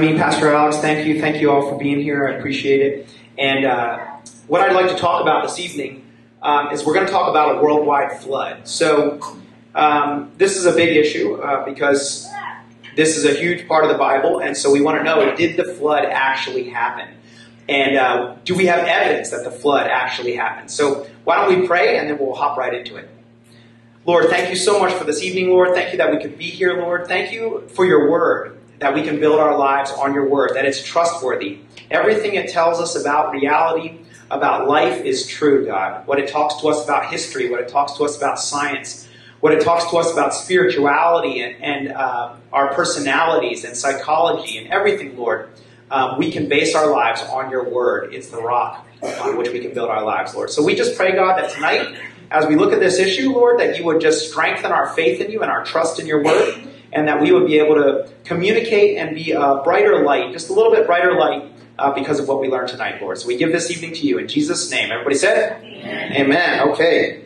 I mean, Pastor Alex, thank you. Thank you all for being here. I appreciate it. And uh, what I'd like to talk about this evening um, is we're going to talk about a worldwide flood. So, um, this is a big issue uh, because this is a huge part of the Bible, and so we want to know did the flood actually happen? And uh, do we have evidence that the flood actually happened? So, why don't we pray and then we'll hop right into it. Lord, thank you so much for this evening, Lord. Thank you that we could be here, Lord. Thank you for your word that we can build our lives on your word, that it's trustworthy. Everything it tells us about reality, about life is true, God. What it talks to us about history, what it talks to us about science, what it talks to us about spirituality and, and uh, our personalities and psychology and everything, Lord. Um, we can base our lives on your word. It's the rock on which we can build our lives, Lord. So we just pray, God, that tonight, as we look at this issue, Lord, that you would just strengthen our faith in you and our trust in your word and that we would be able to communicate and be a brighter light, just a little bit brighter light uh, because of what we learned tonight, Lord. So we give this evening to you in Jesus' name. Everybody said? Amen. Amen. Okay.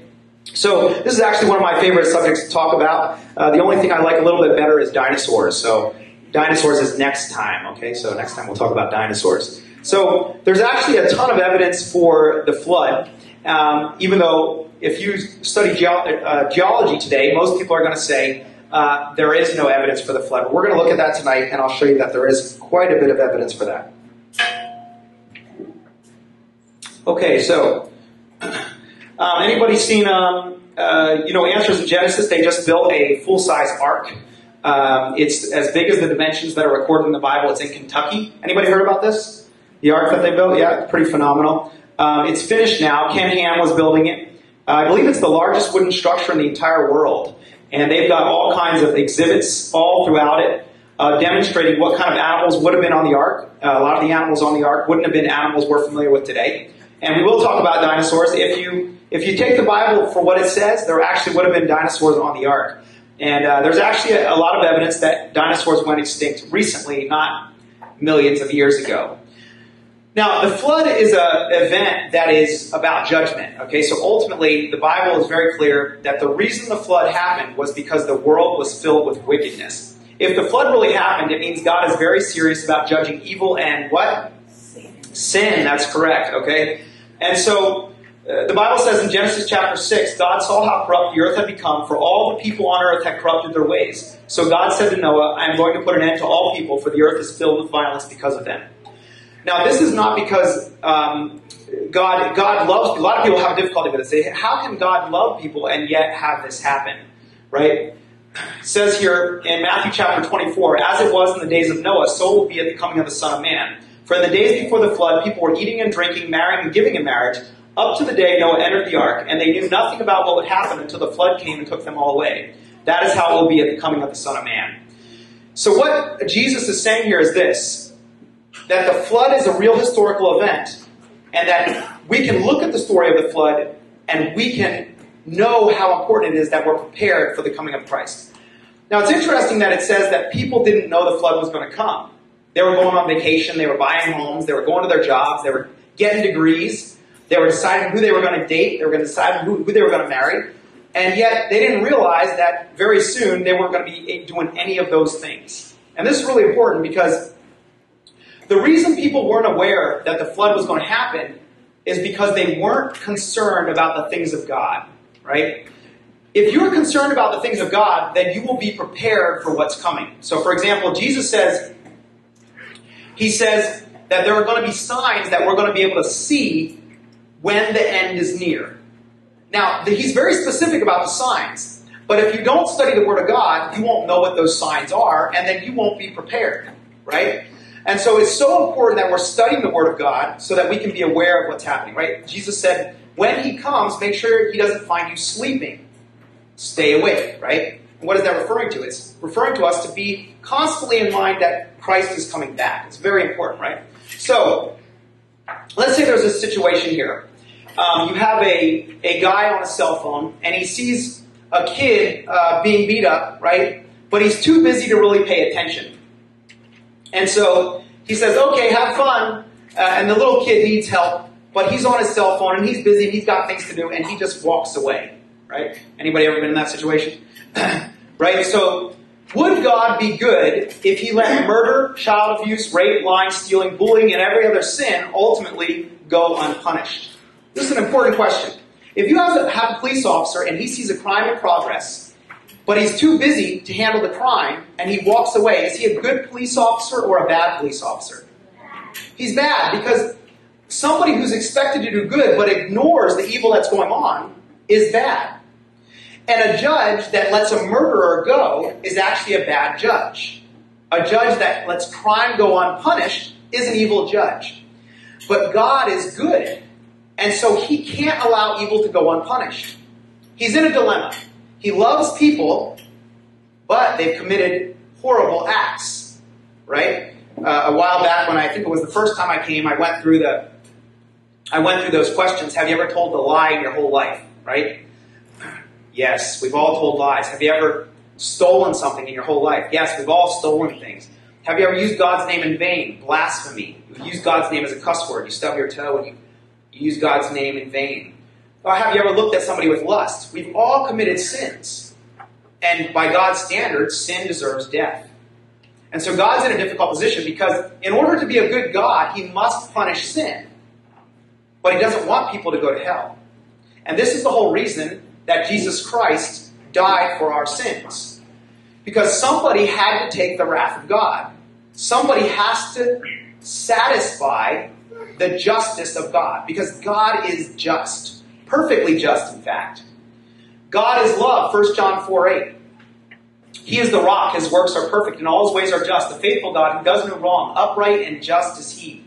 So this is actually one of my favorite subjects to talk about. Uh, the only thing I like a little bit better is dinosaurs. So dinosaurs is next time. Okay, so next time we'll talk about dinosaurs. So there's actually a ton of evidence for the flood. Um, even though if you study ge- uh, geology today, most people are going to say uh, there is no evidence for the flood. We're going to look at that tonight, and I'll show you that there is quite a bit of evidence for that. Okay, so um, anybody seen, um, uh, you know, Answers in Genesis? They just built a full size ark. Um, it's as big as the dimensions that are recorded in the Bible. It's in Kentucky. Anybody heard about this? The ark that they built? Yeah, pretty phenomenal. Um, it's finished now. Ken Ham was building it. Uh, I believe it's the largest wooden structure in the entire world. And they've got all kinds of exhibits all throughout it, uh, demonstrating what kind of animals would have been on the ark. Uh, a lot of the animals on the ark wouldn't have been animals we're familiar with today. And we will talk about dinosaurs. If you if you take the Bible for what it says, there actually would have been dinosaurs on the ark. And uh, there's actually a, a lot of evidence that dinosaurs went extinct recently, not millions of years ago. Now, the flood is an event that is about judgment. Okay, so ultimately, the Bible is very clear that the reason the flood happened was because the world was filled with wickedness. If the flood really happened, it means God is very serious about judging evil and what? Sin. Sin, that's correct, okay? And so, uh, the Bible says in Genesis chapter 6, God saw how corrupt the earth had become, for all the people on earth had corrupted their ways. So God said to Noah, I am going to put an end to all people, for the earth is filled with violence because of them. Now, this is not because um, God God loves. A lot of people have difficulty with this. They, how can God love people and yet have this happen? Right? It says here in Matthew chapter 24, as it was in the days of Noah, so will be at the coming of the Son of Man. For in the days before the flood, people were eating and drinking, marrying and giving in marriage, up to the day Noah entered the ark, and they knew nothing about what would happen until the flood came and took them all away. That is how it will be at the coming of the Son of Man. So what Jesus is saying here is this that the flood is a real historical event, and that we can look at the story of the flood and we can know how important it is that we're prepared for the coming of Christ. Now, it's interesting that it says that people didn't know the flood was going to come. They were going on vacation, they were buying homes, they were going to their jobs, they were getting degrees, they were deciding who they were going to date, they were going to decide who, who they were going to marry, and yet they didn't realize that very soon they weren't going to be doing any of those things. And this is really important because the reason people weren't aware that the flood was going to happen is because they weren't concerned about the things of God, right? If you're concerned about the things of God, then you will be prepared for what's coming. So, for example, Jesus says, He says that there are going to be signs that we're going to be able to see when the end is near. Now, He's very specific about the signs. But if you don't study the Word of God, you won't know what those signs are, and then you won't be prepared, right? And so it's so important that we're studying the Word of God so that we can be aware of what's happening, right? Jesus said, when He comes, make sure He doesn't find you sleeping. Stay awake, right? And what is that referring to? It's referring to us to be constantly in mind that Christ is coming back. It's very important, right? So, let's say there's a situation here. Um, you have a, a guy on a cell phone, and he sees a kid uh, being beat up, right? But he's too busy to really pay attention. And so he says, okay, have fun. Uh, and the little kid needs help, but he's on his cell phone and he's busy and he's got things to do and he just walks away. Right? Anybody ever been in that situation? right? So Would God be good if he let murder, child abuse, rape, lying, stealing, bullying, and every other sin ultimately go unpunished? This is an important question. If you have a, have a police officer and he sees a crime in progress, but he's too busy to handle the crime and he walks away, is he a good police officer or a bad police officer? He's bad because somebody who's expected to do good but ignores the evil that's going on is bad. And a judge that lets a murderer go is actually a bad judge. A judge that lets crime go unpunished is an evil judge. But God is good, and so he can't allow evil to go unpunished. He's in a dilemma. He loves people, but they've committed horrible acts, right? Uh, a while back, when I, think it was the first time I came, I went through the, I went through those questions. Have you ever told a lie in your whole life, right? Yes, we've all told lies. Have you ever stolen something in your whole life? Yes, we've all stolen things. Have you ever used God's name in vain? Blasphemy. You use God's name as a cuss word. You stub your toe and you, you use God's name in vain. Or have you ever looked at somebody with lust? We've all committed sins. And by God's standards, sin deserves death. And so God's in a difficult position because in order to be a good God, he must punish sin. But he doesn't want people to go to hell. And this is the whole reason that Jesus Christ died for our sins. Because somebody had to take the wrath of God. Somebody has to satisfy the justice of God. Because God is just. Perfectly just, in fact. God is love, 1 John 4 8. He is the rock, his works are perfect, and all his ways are just. The faithful God who does no wrong, upright and just is he.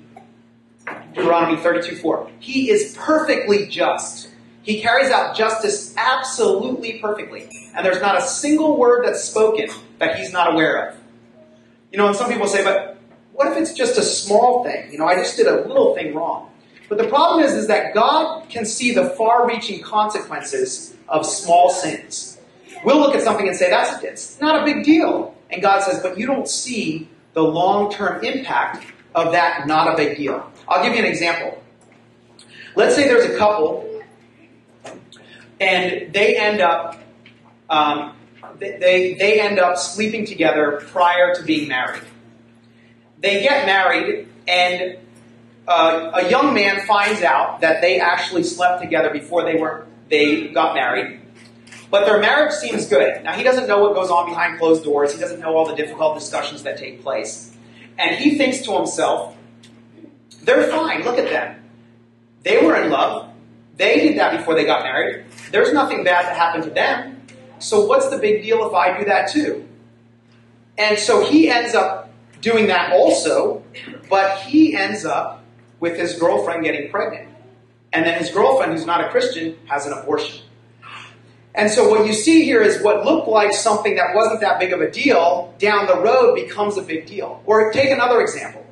Deuteronomy 32 4. He is perfectly just. He carries out justice absolutely perfectly. And there's not a single word that's spoken that he's not aware of. You know, and some people say, but what if it's just a small thing? You know, I just did a little thing wrong. But the problem is, is that God can see the far-reaching consequences of small sins. We'll look at something and say, that's it's not a big deal. And God says, but you don't see the long-term impact of that not a big deal. I'll give you an example. Let's say there's a couple and they end up um, they, they end up sleeping together prior to being married. They get married, and uh, a young man finds out that they actually slept together before they were they got married. But their marriage seems good. Now he doesn't know what goes on behind closed doors. He doesn't know all the difficult discussions that take place, and he thinks to himself, "They're fine. Look at them. They were in love. They did that before they got married. There's nothing bad that happened to them. So what's the big deal if I do that too? And so he ends up doing that also, but he ends up with his girlfriend getting pregnant. And then his girlfriend, who's not a Christian, has an abortion. And so what you see here is what looked like something that wasn't that big of a deal down the road becomes a big deal. Or take another example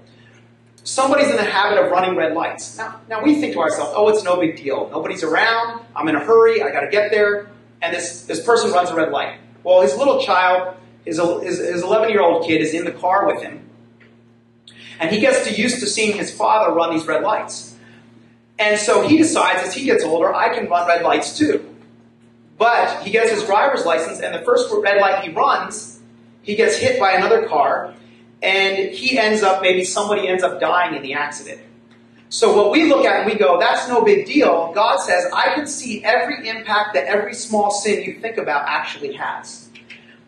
somebody's in the habit of running red lights. Now, now we think to ourselves, oh, it's no big deal. Nobody's around. I'm in a hurry. I got to get there. And this, this person runs a red light. Well, his little child, his, his, his 11 year old kid is in the car with him. And he gets to used to seeing his father run these red lights. And so he decides as he gets older, I can run red lights too. But he gets his driver's license, and the first red light he runs, he gets hit by another car, and he ends up, maybe somebody ends up dying in the accident. So what we look at and we go, that's no big deal. God says, I can see every impact that every small sin you think about actually has.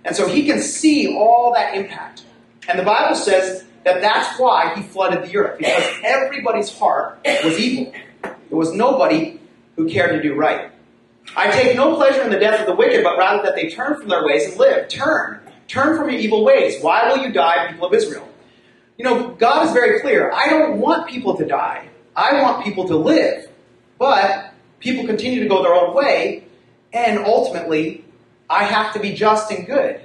And so he can see all that impact. And the Bible says that that's why he flooded the earth, because everybody's heart was evil. There was nobody who cared to do right. I take no pleasure in the death of the wicked, but rather that they turn from their ways and live. Turn. Turn from your evil ways. Why will you die, people of Israel? You know, God is very clear. I don't want people to die. I want people to live. But people continue to go their own way, and ultimately, I have to be just and good.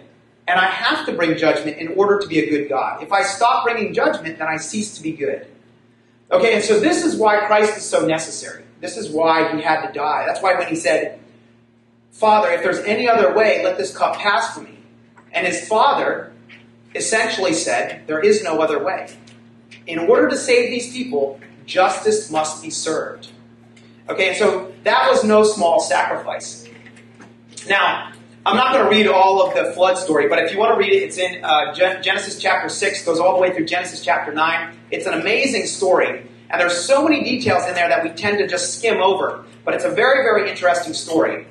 And I have to bring judgment in order to be a good God. If I stop bringing judgment, then I cease to be good. Okay, and so this is why Christ is so necessary. This is why he had to die. That's why when he said, Father, if there's any other way, let this cup pass from me. And his father essentially said, There is no other way. In order to save these people, justice must be served. Okay, and so that was no small sacrifice. Now, I'm not going to read all of the flood story, but if you want to read it, it's in uh, Genesis chapter 6, goes all the way through Genesis chapter 9. It's an amazing story, and there's so many details in there that we tend to just skim over, but it's a very, very interesting story.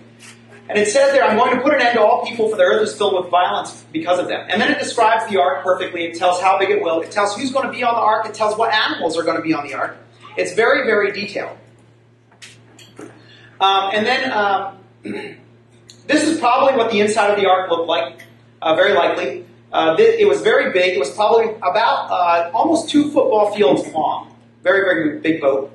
And it says there, I'm going to put an end to all people, for the earth is filled with violence because of them. And then it describes the ark perfectly. It tells how big it will. It tells who's going to be on the ark. It tells what animals are going to be on the ark. It's very, very detailed. Um, and then um, this is probably what the inside of the ark looked like, uh, very likely. Uh, it was very big. It was probably about uh, almost two football fields long. Very, very big boat.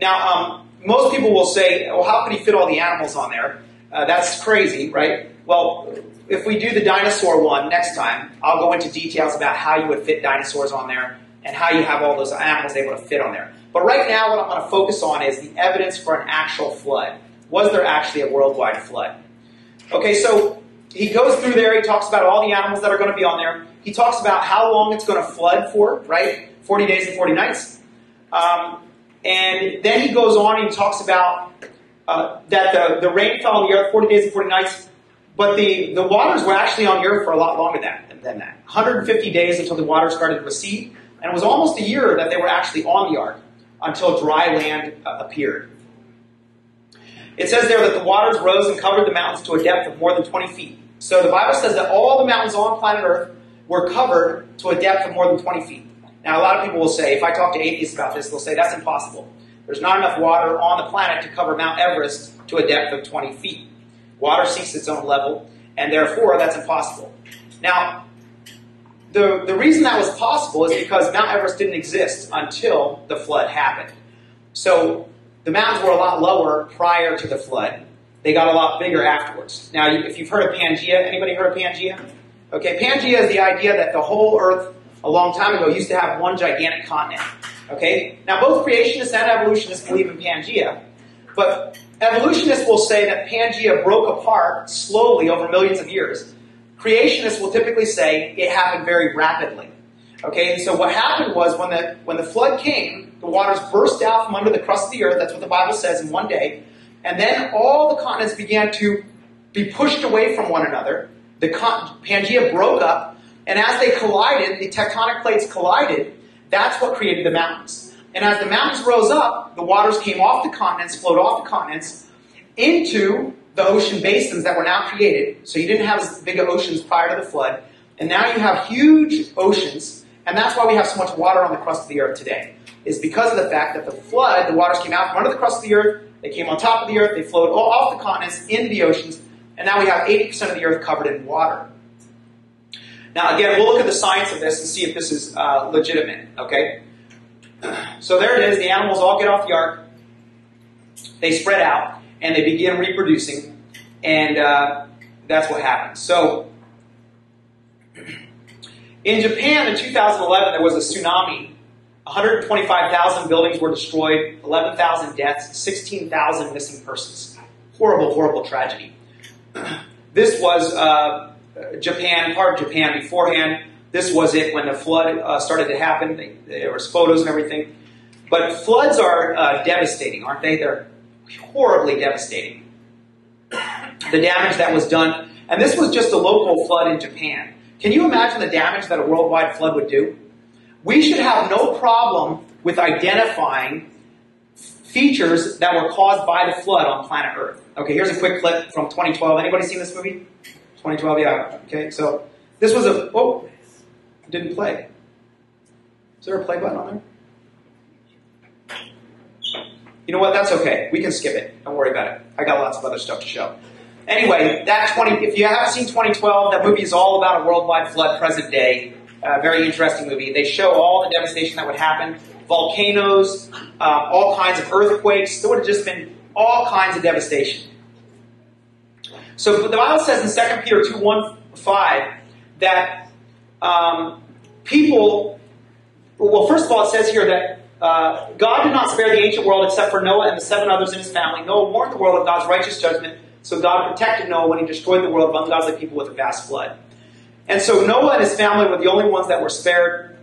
Now, um, most people will say, well, how could he fit all the animals on there? Uh, that's crazy, right? Well, if we do the dinosaur one next time, I'll go into details about how you would fit dinosaurs on there and how you have all those animals able to fit on there. But right now, what I'm going to focus on is the evidence for an actual flood. Was there actually a worldwide flood? Okay, so he goes through there, he talks about all the animals that are going to be on there. He talks about how long it's going to flood for, right? 40 days and 40 nights. Um, and then he goes on and he talks about uh, that the, the rain fell on the earth 40 days and 40 nights, but the, the waters were actually on the earth for a lot longer than, than that. 150 days until the water started to recede, and it was almost a year that they were actually on the ark until dry land uh, appeared. It says there that the waters rose and covered the mountains to a depth of more than 20 feet. So the Bible says that all the mountains on planet Earth were covered to a depth of more than 20 feet. Now, a lot of people will say, if I talk to atheists about this, they'll say that's impossible. There's not enough water on the planet to cover Mount Everest to a depth of 20 feet. Water seeks its own level, and therefore that's impossible. Now, the, the reason that was possible is because Mount Everest didn't exist until the flood happened. So the mountains were a lot lower prior to the flood. They got a lot bigger afterwards. Now, if you've heard of Pangea, anybody heard of Pangea? Okay, Pangea is the idea that the whole Earth a long time ago used to have one gigantic continent. Okay, now both creationists and evolutionists believe in Pangea, but evolutionists will say that Pangea broke apart slowly over millions of years. Creationists will typically say it happened very rapidly. Okay, and so what happened was when the when the flood came, the waters burst out from under the crust of the earth. That's what the Bible says in one day, and then all the continents began to be pushed away from one another. The con- Pangea broke up, and as they collided, the tectonic plates collided. That's what created the mountains. And as the mountains rose up, the waters came off the continents, flowed off the continents into the ocean basins that were now created. So you didn't have as big oceans prior to the flood, and now you have huge oceans and that's why we have so much water on the crust of the earth today. Is because of the fact that the flood, the waters came out from under the crust of the earth, they came on top of the earth, they flowed all off the continents into the oceans, and now we have 80% of the earth covered in water. Now, again, we'll look at the science of this and see if this is uh, legitimate, okay? So there it is. The animals all get off the ark. They spread out, and they begin reproducing, and uh, that's what happens. So, in Japan in 2011, there was a tsunami. 125,000 buildings were destroyed, 11,000 deaths, 16,000 missing persons. Horrible, horrible tragedy. This was uh, Japan, part of Japan beforehand. This was it when the flood uh, started to happen. They, there was photos and everything. But floods are uh, devastating, aren't they? They're horribly devastating. The damage that was done, and this was just a local flood in Japan. Can you imagine the damage that a worldwide flood would do? We should have no problem with identifying features that were caused by the flood on planet Earth. Okay, here's a quick clip from 2012. Anybody seen this movie? 2012, yeah. Okay, so this was a. Oh, didn't play. Is there a play button on there? You know what? That's okay. We can skip it. Don't worry about it. I got lots of other stuff to show. Anyway, that 20, if you haven't seen 2012, that movie is all about a worldwide flood present day. Uh, very interesting movie. They show all the devastation that would happen volcanoes, uh, all kinds of earthquakes. There would have just been all kinds of devastation. So the Bible says in 2 Peter 2 1 5 that um, people, well, first of all, it says here that uh, God did not spare the ancient world except for Noah and the seven others in his family. Noah warned the world of God's righteous judgment so God protected Noah when he destroyed the world of ungodly people with a vast flood. And so Noah and his family were the only ones that were spared.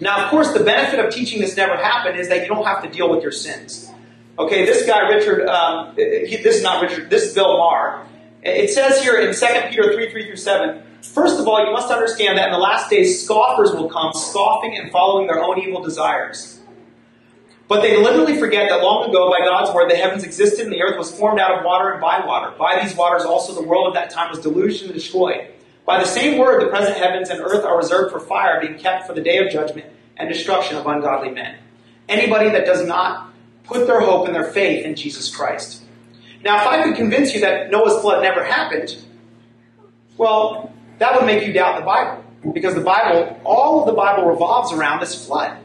Now, of course, the benefit of teaching this never happened is that you don't have to deal with your sins. Okay, this guy, Richard, um, he, this is not Richard, this is Bill Maher. It says here in 2 Peter 3 3 through 7 First of all, you must understand that in the last days, scoffers will come, scoffing and following their own evil desires. But they deliberately forget that long ago, by God's word, the heavens existed and the earth was formed out of water and by water. By these waters also the world of that time was deluged and destroyed. By the same word, the present heavens and earth are reserved for fire, being kept for the day of judgment and destruction of ungodly men. Anybody that does not put their hope and their faith in Jesus Christ. Now, if I could convince you that Noah's flood never happened, well, that would make you doubt the Bible. Because the Bible, all of the Bible revolves around this flood.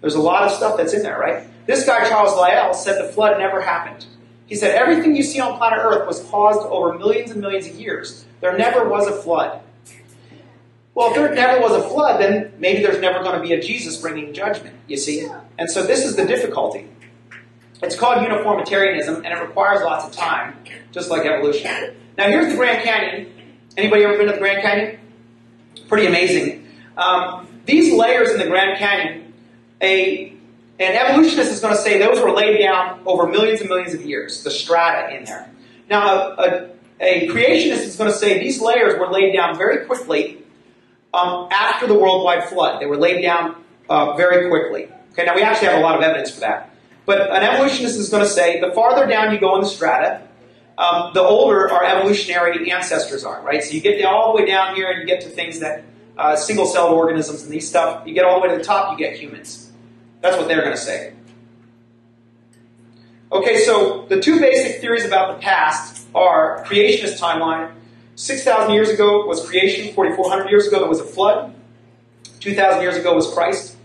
There's a lot of stuff that's in there, right? This guy, Charles Lyell, said the flood never happened. He said everything you see on planet Earth was caused over millions and millions of years. There never was a flood. Well, if there never was a flood, then maybe there's never going to be a Jesus bringing judgment, you see? And so this is the difficulty. It's called uniformitarianism, and it requires lots of time, just like evolution. Now, here's the Grand Canyon. Anybody ever been to the Grand Canyon? Pretty amazing. Um, these layers in the Grand Canyon, a an evolutionist is going to say those were laid down over millions and millions of years, the strata in there. Now, a, a creationist is going to say these layers were laid down very quickly um, after the worldwide flood. They were laid down uh, very quickly. Okay, now we actually have a lot of evidence for that. But an evolutionist is going to say the farther down you go in the strata, um, the older our evolutionary ancestors are, right? So you get all the way down here and you get to things that uh, single-celled organisms and these stuff. You get all the way to the top, you get humans. That's what they're going to say. Okay, so the two basic theories about the past are creationist timeline. 6,000 years ago was creation, 4,400 years ago there was a flood, 2,000 years ago was Christ.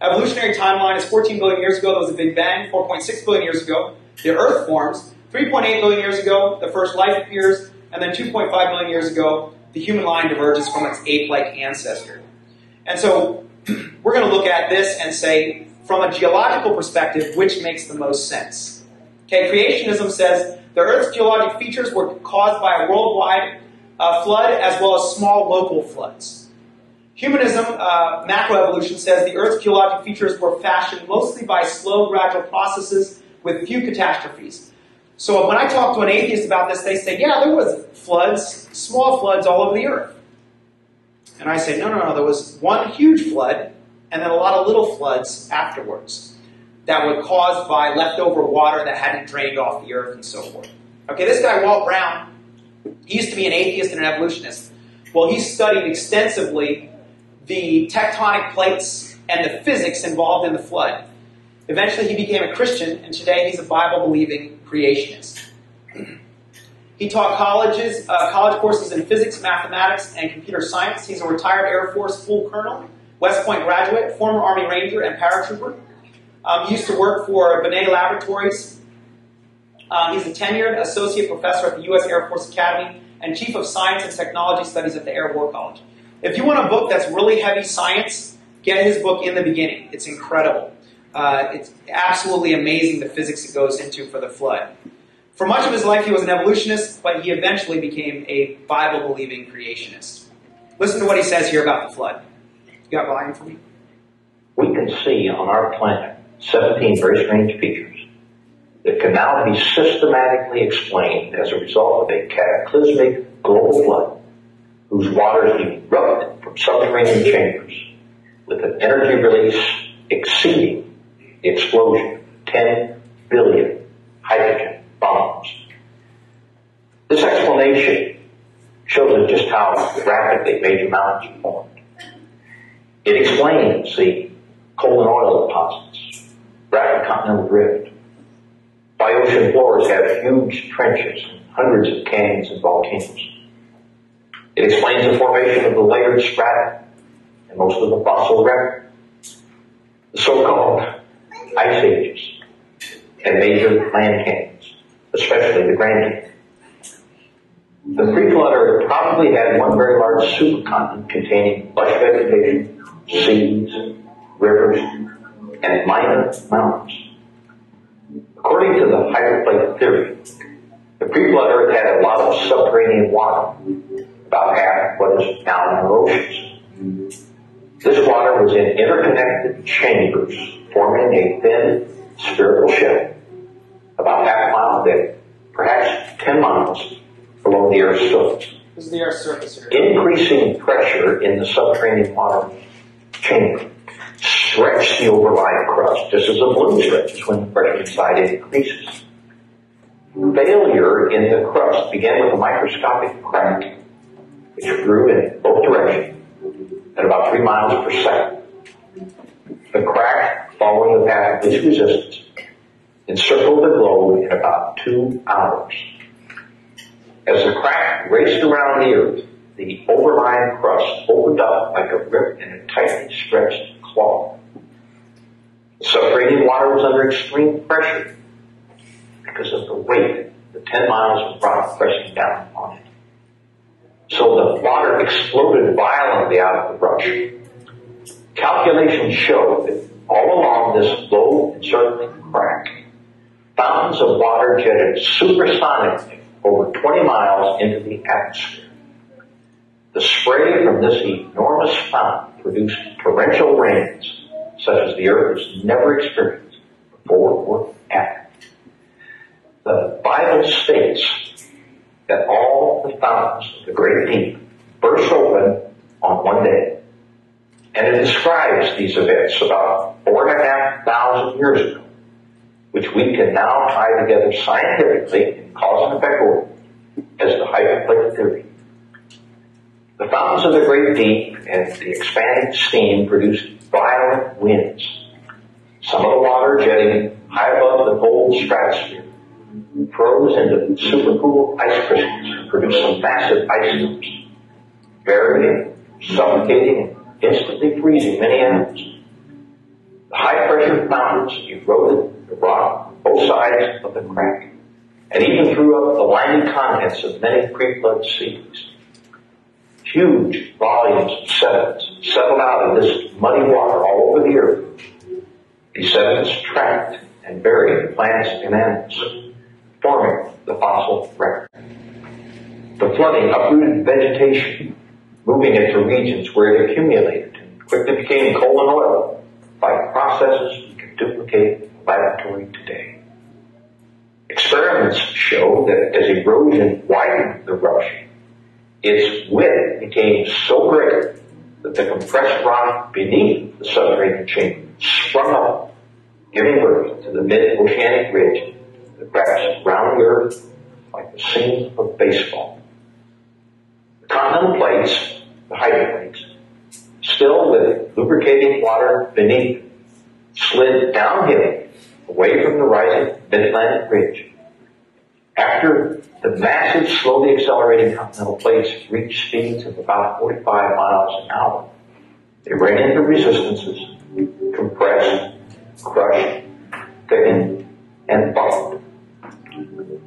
Evolutionary timeline is 14 billion years ago there was a Big Bang, 4.6 billion years ago the Earth forms, 3.8 billion years ago the first life appears, and then 2.5 billion years ago the human line diverges from its ape-like ancestor. And so we're going to look at this and say, from a geological perspective, which makes the most sense. Okay, creationism says the Earth's geologic features were caused by a worldwide uh, flood as well as small local floods. Humanism, uh, macroevolution, says the Earth's geologic features were fashioned mostly by slow, gradual processes with few catastrophes. So when I talk to an atheist about this, they say, yeah, there was floods, small floods all over the Earth. And I say, no, no, no, there was one huge flood and then a lot of little floods afterwards that were caused by leftover water that hadn't drained off the earth and so forth. Okay, this guy, Walt Brown, he used to be an atheist and an evolutionist. Well, he studied extensively the tectonic plates and the physics involved in the flood. Eventually, he became a Christian, and today he's a Bible believing creationist. He taught colleges, uh, college courses in physics, mathematics, and computer science. He's a retired Air Force full colonel, West Point graduate, former Army Ranger, and paratrooper. Um, he used to work for Benet Laboratories. Um, he's a tenured associate professor at the U.S. Air Force Academy and chief of science and technology studies at the Air War College. If you want a book that's really heavy science, get his book in the beginning. It's incredible. Uh, it's absolutely amazing the physics it goes into for the flood. For much of his life, he was an evolutionist, but he eventually became a Bible believing creationist. Listen to what he says here about the flood. You got volume for me? We can see on our planet 17 very strange features that can now be systematically explained as a result of a cataclysmic global flood whose waters erupted from subterranean chambers with an energy release exceeding the explosion of 10 billion hydrogen bombs. This explanation shows us just how rapidly major mountains formed. It explains the coal and oil deposits, rapid continental drift. Why ocean floors have huge trenches, hundreds of canyons and volcanoes. It explains the formation of the layered strata and most of the fossil record. The so-called ice ages and major land canyons, especially the Grand Canyon. The pre-flood probably had one very large supercontinent containing lush vegetation, seas, rivers, and minor mountains. According to the hydroplate theory, the pre-flood Earth had a lot of subterranean water, about half what is now in our oceans. This water was in interconnected chambers, forming a thin spherical shell, about half a mile thick, perhaps 10 miles below the Earth's surface. This is the Earth's surface. Increasing pressure in the subterranean water chamber stretched the overlying crust, just as a balloon stretches when the pressure inside increases. Failure in the crust began with a microscopic crack, which grew in both directions at about three miles per second. The crack, following the path of least resistance, encircled the globe in about two hours. As the crack raced around the Earth, the overlying crust opened up like a rip in a tightly stretched claw. The subterranean water was under extreme pressure because of the weight, the 10 miles of rock pressing down on it. So the water exploded violently out of the rush. Calculations show that all along this low encircling crack, fountains of water jetted supersonically over 20 miles into the atmosphere. The spray from this enormous fountain produced torrential rains such as the earth has never experienced before or after. The Bible states that all the fountains of the great deep burst open on one day. And it describes these events about four and a half thousand years ago, which we can now tie together scientifically in cause and effect order as the hydroplate theory. The fountains of the great deep and the expanding steam produced violent winds. Some of the water jetting high above the cold stratosphere froze into supercooled ice crystals and produced some massive ice storms, burying, suffocating, and instantly freezing many animals. The high pressure fountains eroded the rock on both sides of the crack and even threw up the lining contents of many pre-flood seas huge volumes of sediments settled out in this muddy water all over the earth. These sediments trapped and buried plants and animals, forming the fossil record. The flooding uprooted vegetation, moving it to regions where it accumulated and quickly became coal and oil by processes we can duplicate in the laboratory today. Experiments show that as erosion widened the rush, its width became so great that the compressed rock beneath the subterranean chamber sprung up, giving birth to the mid-oceanic ridge that wraps around the earth like the seam of baseball. The continental plates, the plates, still with lubricating water beneath, slid downhill away from the rising mid-Atlantic ridge. After the massive, slowly accelerating continental plates reached speeds of about 45 miles an hour. They ran into resistances, compressed, crushed, thickened, and buckled.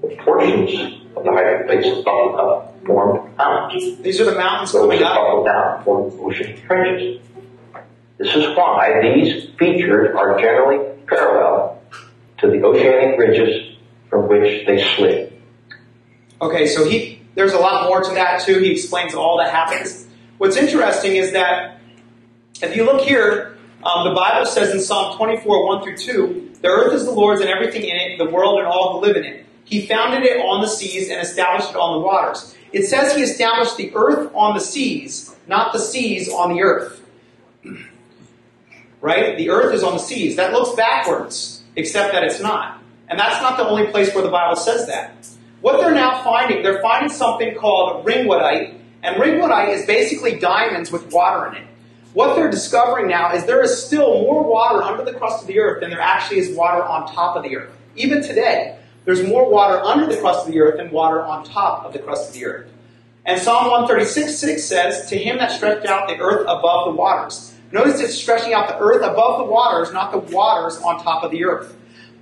The portions of the hydroplates that buckled up formed mountains. These are the mountains Those coming that up. buckled down formed ocean trenches. This is why these features are generally parallel to the oceanic ridges from which they slid. Okay, so he there's a lot more to that too. He explains all that happens. What's interesting is that if you look here, um, the Bible says in Psalm 24, 1 through 2, the earth is the Lord's and everything in it, the world and all who live in it. He founded it on the seas and established it on the waters. It says he established the earth on the seas, not the seas on the earth. Right? The earth is on the seas. That looks backwards, except that it's not. And that's not the only place where the Bible says that. What they're now finding, they're finding something called ringwoodite, and ringwoodite is basically diamonds with water in it. What they're discovering now is there is still more water under the crust of the earth than there actually is water on top of the earth. Even today, there's more water under the crust of the earth than water on top of the crust of the earth. And Psalm 136 6 says, To him that stretched out the earth above the waters. Notice it's stretching out the earth above the waters, not the waters on top of the earth.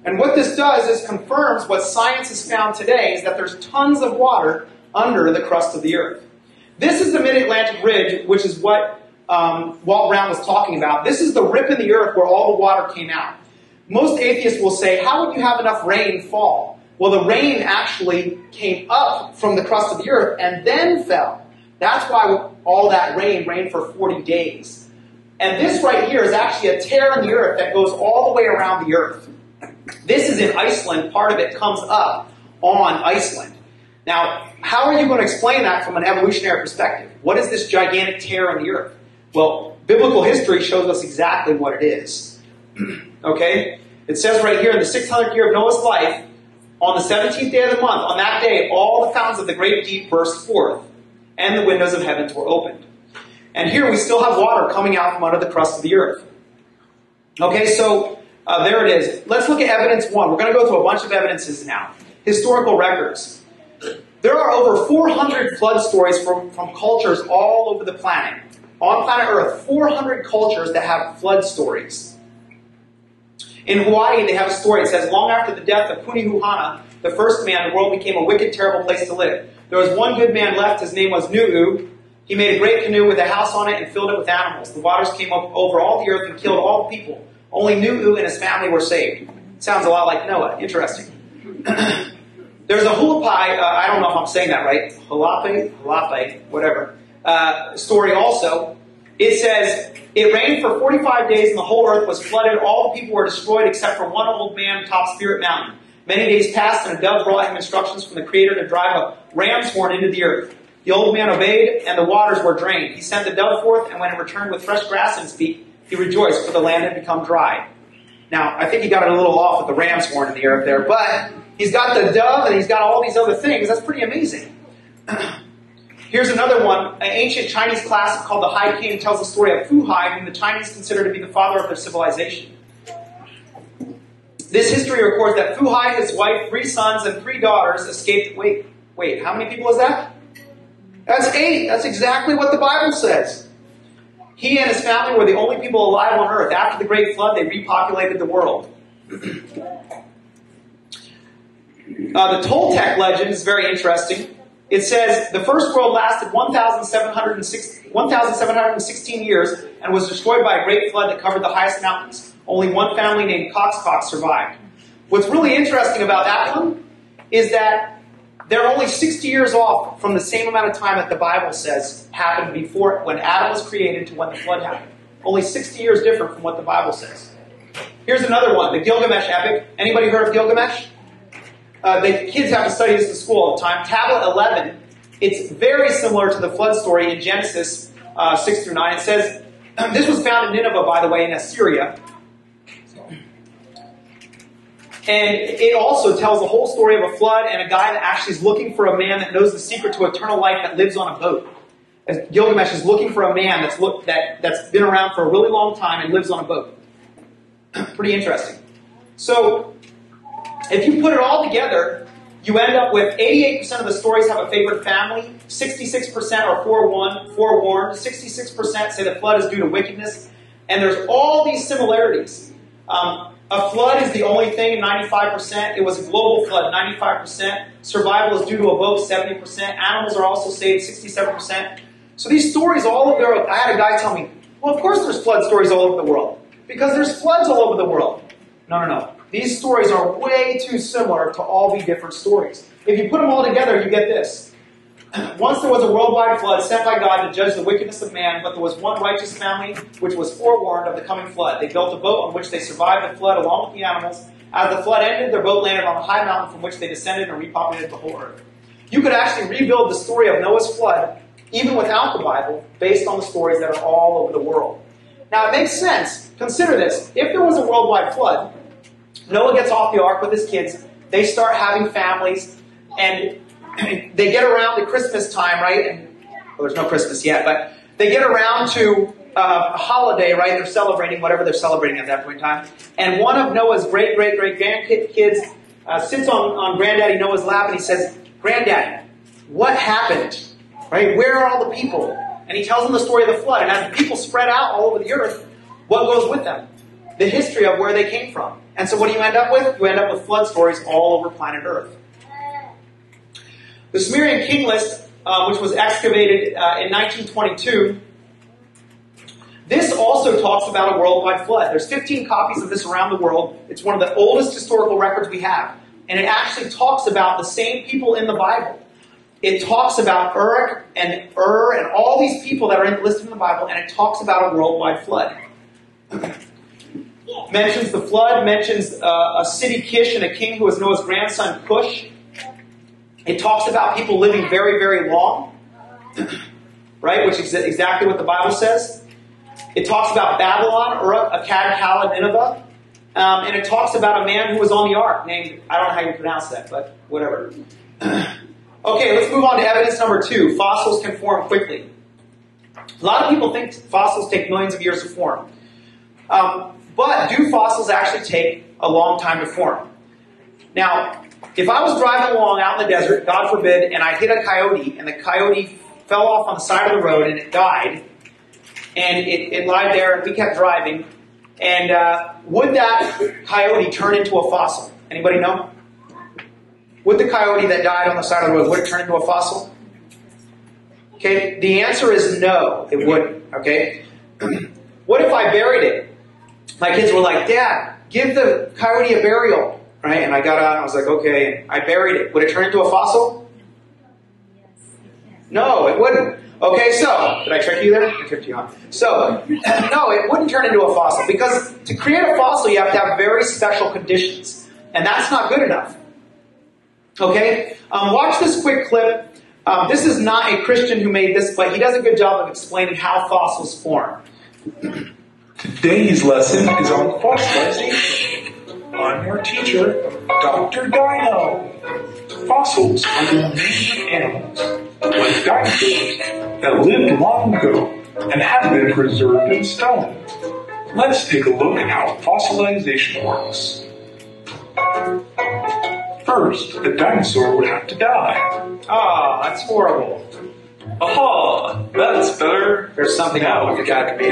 And what this does is confirms what science has found today is that there's tons of water under the crust of the earth. This is the mid-Atlantic ridge, which is what um, Walt Brown was talking about. This is the rip in the earth where all the water came out. Most atheists will say, how would you have enough rain fall? Well, the rain actually came up from the crust of the earth and then fell. That's why all that rain rained for 40 days. And this right here is actually a tear in the earth that goes all the way around the earth. This is in Iceland. Part of it comes up on Iceland. Now, how are you going to explain that from an evolutionary perspective? What is this gigantic tear in the earth? Well, biblical history shows us exactly what it is. okay? It says right here in the 600th year of Noah's life, on the 17th day of the month, on that day, all the fountains of the great deep burst forth, and the windows of heavens were opened. And here we still have water coming out from under the crust of the earth. Okay, so uh, there it is. Let's look at evidence one. We're going to go through a bunch of evidences now. Historical records. There are over 400 flood stories from, from cultures all over the planet. On planet Earth, 400 cultures that have flood stories. In Hawaii, they have a story. It says, long after the death of Punihuhana, the first man, the world became a wicked, terrible place to live. There was one good man left. His name was Nu'u. He made a great canoe with a house on it and filled it with animals. The waters came up over all the earth and killed all the people. Only Nu'u and his family were saved. Sounds a lot like Noah. Interesting. There's a Hulapai, uh, I don't know if I'm saying that right, Hulape, Hulape, whatever, uh, story also. It says, It rained for 45 days and the whole earth was flooded. All the people were destroyed except for one old man atop Spirit Mountain. Many days passed and a dove brought him instructions from the Creator to drive a ram's horn into the earth. The old man obeyed and the waters were drained. He sent the dove forth and when it returned with fresh grass in its beak, he rejoiced for the land had become dry. Now, I think he got it a little off with the ram's horn in the earth there, but he's got the dove and he's got all these other things. That's pretty amazing. Here's another one. An ancient Chinese classic called The Hihking tells the story of Fu Hai, whom the Chinese consider to be the father of their civilization. This history records that Fu Hai, his wife, three sons, and three daughters escaped. Wait, wait, how many people is that? That's eight. That's exactly what the Bible says. He and his family were the only people alive on earth. After the great flood, they repopulated the world. Uh, the Toltec legend is very interesting. It says the first world lasted 1,716 years and was destroyed by a great flood that covered the highest mountains. Only one family named Cox Cox survived. What's really interesting about that one is that they're only 60 years off from the same amount of time that the Bible says happened before when Adam was created to when the flood happened. Only 60 years different from what the Bible says. Here's another one, the Gilgamesh epic. Anybody heard of Gilgamesh? Uh, the kids have to study this in school all the time. Tablet 11, it's very similar to the flood story in Genesis uh, 6 through 9. It says, this was found in Nineveh, by the way, in Assyria. And it also tells the whole story of a flood and a guy that actually is looking for a man that knows the secret to eternal life that lives on a boat. As Gilgamesh is looking for a man that's look, that, that's been around for a really long time and lives on a boat. Pretty interesting. So, if you put it all together, you end up with 88% of the stories have a favorite family, 66% are forewarned, forewarned 66% say the flood is due to wickedness, and there's all these similarities. Um, a flood is the only thing, 95%. It was a global flood, 95%. Survival is due to a boat, 70%. Animals are also saved, 67%. So these stories all over there, I had a guy tell me, well, of course there's flood stories all over the world. Because there's floods all over the world. No, no, no. These stories are way too similar to all be different stories. If you put them all together, you get this. Once there was a worldwide flood sent by God to judge the wickedness of man, but there was one righteous family which was forewarned of the coming flood. They built a boat on which they survived the flood along with the animals. As the flood ended, their boat landed on a high mountain from which they descended and repopulated the whole earth. You could actually rebuild the story of Noah's flood even without the Bible based on the stories that are all over the world. Now it makes sense. Consider this. If there was a worldwide flood, Noah gets off the ark with his kids. They start having families, and they get around to Christmas time, right? And well, there's no Christmas yet, but they get around to uh, a holiday, right? They're celebrating whatever they're celebrating at that point in time. And one of Noah's great, great, great grandkids uh, sits on, on Granddaddy Noah's lap and he says, Granddaddy, what happened? Right? Where are all the people? And he tells them the story of the flood. And as the people spread out all over the earth, what goes with them? The history of where they came from. And so what do you end up with? You end up with flood stories all over planet Earth. The Sumerian king list, uh, which was excavated uh, in 1922, this also talks about a worldwide flood. There's 15 copies of this around the world. It's one of the oldest historical records we have. And it actually talks about the same people in the Bible. It talks about Uruk and Ur and all these people that are listed in the Bible, and it talks about a worldwide flood mentions the flood, mentions uh, a city Kish and a king who was Noah's grandson Cush. It talks about people living very, very long, right? Which is exactly what the Bible says. It talks about Babylon or Akkad, Calah, Nineveh. Um, and it talks about a man who was on the ark named, I don't know how you pronounce that, but whatever. okay, let's move on to evidence number two. Fossils can form quickly. A lot of people think fossils take millions of years to form. Um, but do fossils actually take a long time to form? Now, if I was driving along out in the desert, God forbid, and I hit a coyote, and the coyote fell off on the side of the road and it died, and it, it lied there, and we kept driving, and uh, would that coyote turn into a fossil? Anybody know? Would the coyote that died on the side of the road, would it turn into a fossil? Okay, the answer is no, it wouldn't. Okay? what if I buried it? My kids were like, Dad, give the coyote a burial. Right? And I got out and I was like, okay, and I buried it. Would it turn into a fossil? No, it wouldn't. Okay, so, did I trick you there? I tricked you, huh? So, no, it wouldn't turn into a fossil because to create a fossil you have to have very special conditions. And that's not good enough. Okay? Um, watch this quick clip um, this is not a Christian who made this, but he does a good job of explaining how fossils form. Today's lesson is on fossilization. I'm your teacher, Dr. Dino. Fossils are the of animals, like dinosaurs, that lived long ago and have been preserved in stone. Let's take a look at how fossilization works. First, the dinosaur would have to die. Ah, that's horrible. Aha, that's better. There's something now with the guy be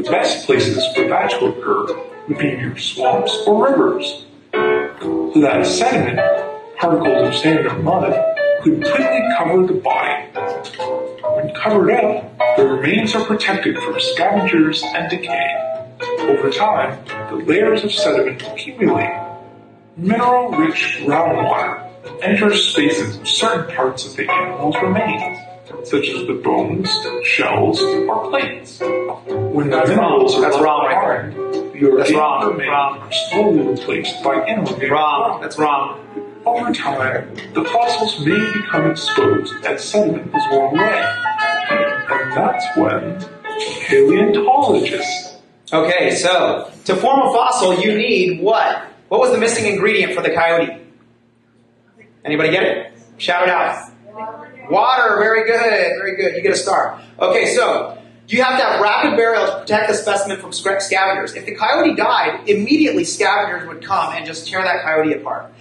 The best places for that to occur would be near swamps or rivers. So that sediment, particles of sand or mud, could quickly cover the body. When covered up, the remains are protected from scavengers and decay. Over time, the layers of sediment accumulate Mineral-rich groundwater enters spaces of certain parts of the animal's remains, such as the bones, shells, or plates. When the minerals are That's wrong right behind, the That's wrong. remains Wrong. are slowly replaced by inorganic Wrong. That's wrong. Over time, the fossils may become exposed as sediment is worn away. And that's when paleontologists Okay, so to form a fossil, you need what? What was the missing ingredient for the coyote? Anybody get it? Shout it out. Water. Very good. Very good. You get a star. Okay, so you have to have rapid burial to protect the specimen from scavengers. If the coyote died, immediately scavengers would come and just tear that coyote apart.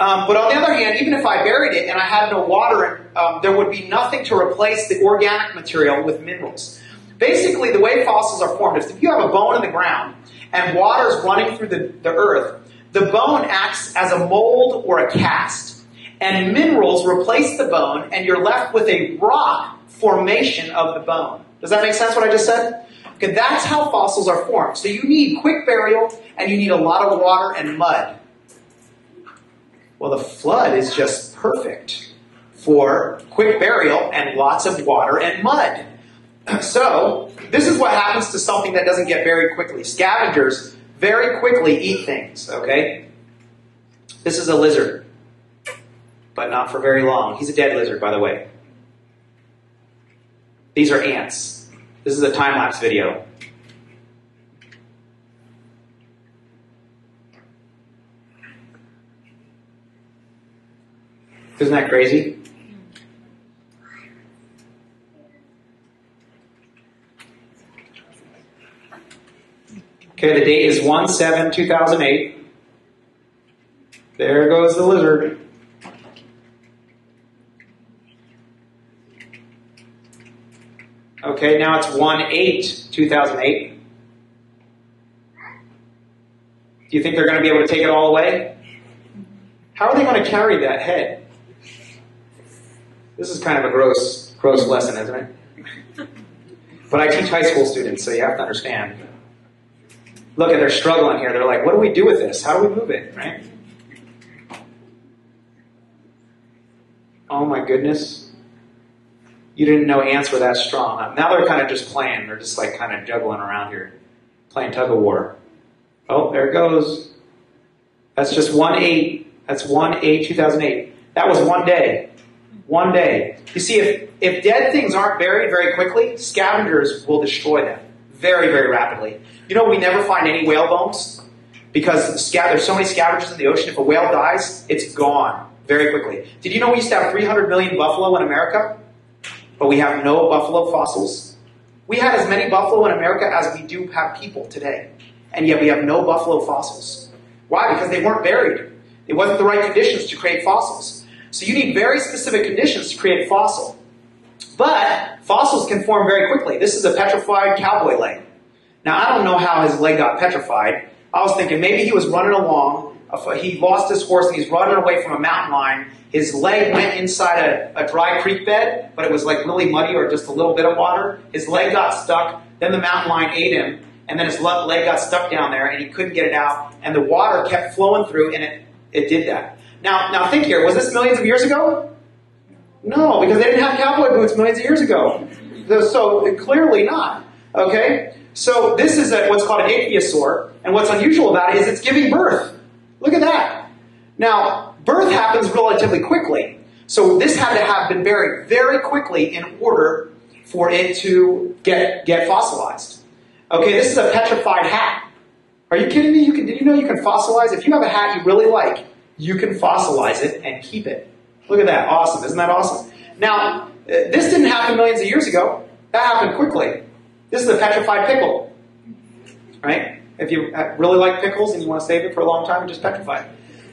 Um, but on the other hand, even if I buried it and I had no water, um, there would be nothing to replace the organic material with minerals. Basically, the way fossils are formed is if you have a bone in the ground and water is running through the, the earth, the bone acts as a mold or a cast. And minerals replace the bone, and you're left with a rock formation of the bone. Does that make sense what I just said? Okay, that's how fossils are formed. So you need quick burial, and you need a lot of water and mud. Well, the flood is just perfect for quick burial and lots of water and mud. So, this is what happens to something that doesn't get buried quickly. Scavengers very quickly eat things, okay? This is a lizard, but not for very long. He's a dead lizard, by the way. These are ants. This is a time lapse video. Isn't that crazy? Okay, the date is 1 7 2008. There goes the lizard. Okay, now it's 1 8 2008. Do you think they're going to be able to take it all away? How are they going to carry that head? This is kind of a gross, gross lesson, isn't it? But I teach high school students, so you have to understand. Look, and they're struggling here. They're like, what do we do with this? How do we move it, right? Oh my goodness. You didn't know ants were that strong. Now they're kind of just playing. They're just like kind of juggling around here, playing tug of war. Oh, there it goes. That's just one eight. That's 1 8 2008. That was one day. One day. You see, if, if dead things aren't buried very quickly, scavengers will destroy them very, very rapidly. You know, we never find any whale bones because there's so many scavengers in the ocean. If a whale dies, it's gone very quickly. Did you know we used to have 300 million buffalo in America, but we have no buffalo fossils? We had as many buffalo in America as we do have people today, and yet we have no buffalo fossils. Why? Because they weren't buried. It wasn't the right conditions to create fossils. So you need very specific conditions to create a fossil. But fossils can form very quickly. This is a petrified cowboy leg. Now I don't know how his leg got petrified. I was thinking maybe he was running along, he lost his horse and he's running away from a mountain lion. His leg went inside a, a dry creek bed, but it was like really muddy or just a little bit of water. His leg got stuck, then the mountain lion ate him, and then his leg got stuck down there and he couldn't get it out, and the water kept flowing through and it, it did that. Now, now think here, was this millions of years ago? No, because they didn't have cowboy boots millions of years ago. So clearly not. Okay? So this is a, what's called an ichthyosaur, and what's unusual about it is it's giving birth. Look at that. Now, birth happens relatively quickly. So this had to have been buried very quickly in order for it to get, get fossilized. Okay, this is a petrified hat. Are you kidding me? You can, did you know you can fossilize? If you have a hat you really like, you can fossilize it and keep it. Look at that. Awesome. Isn't that awesome? Now, uh, this didn't happen millions of years ago. That happened quickly. This is a petrified pickle. Right? If you really like pickles and you want to save it for a long time, just petrify it.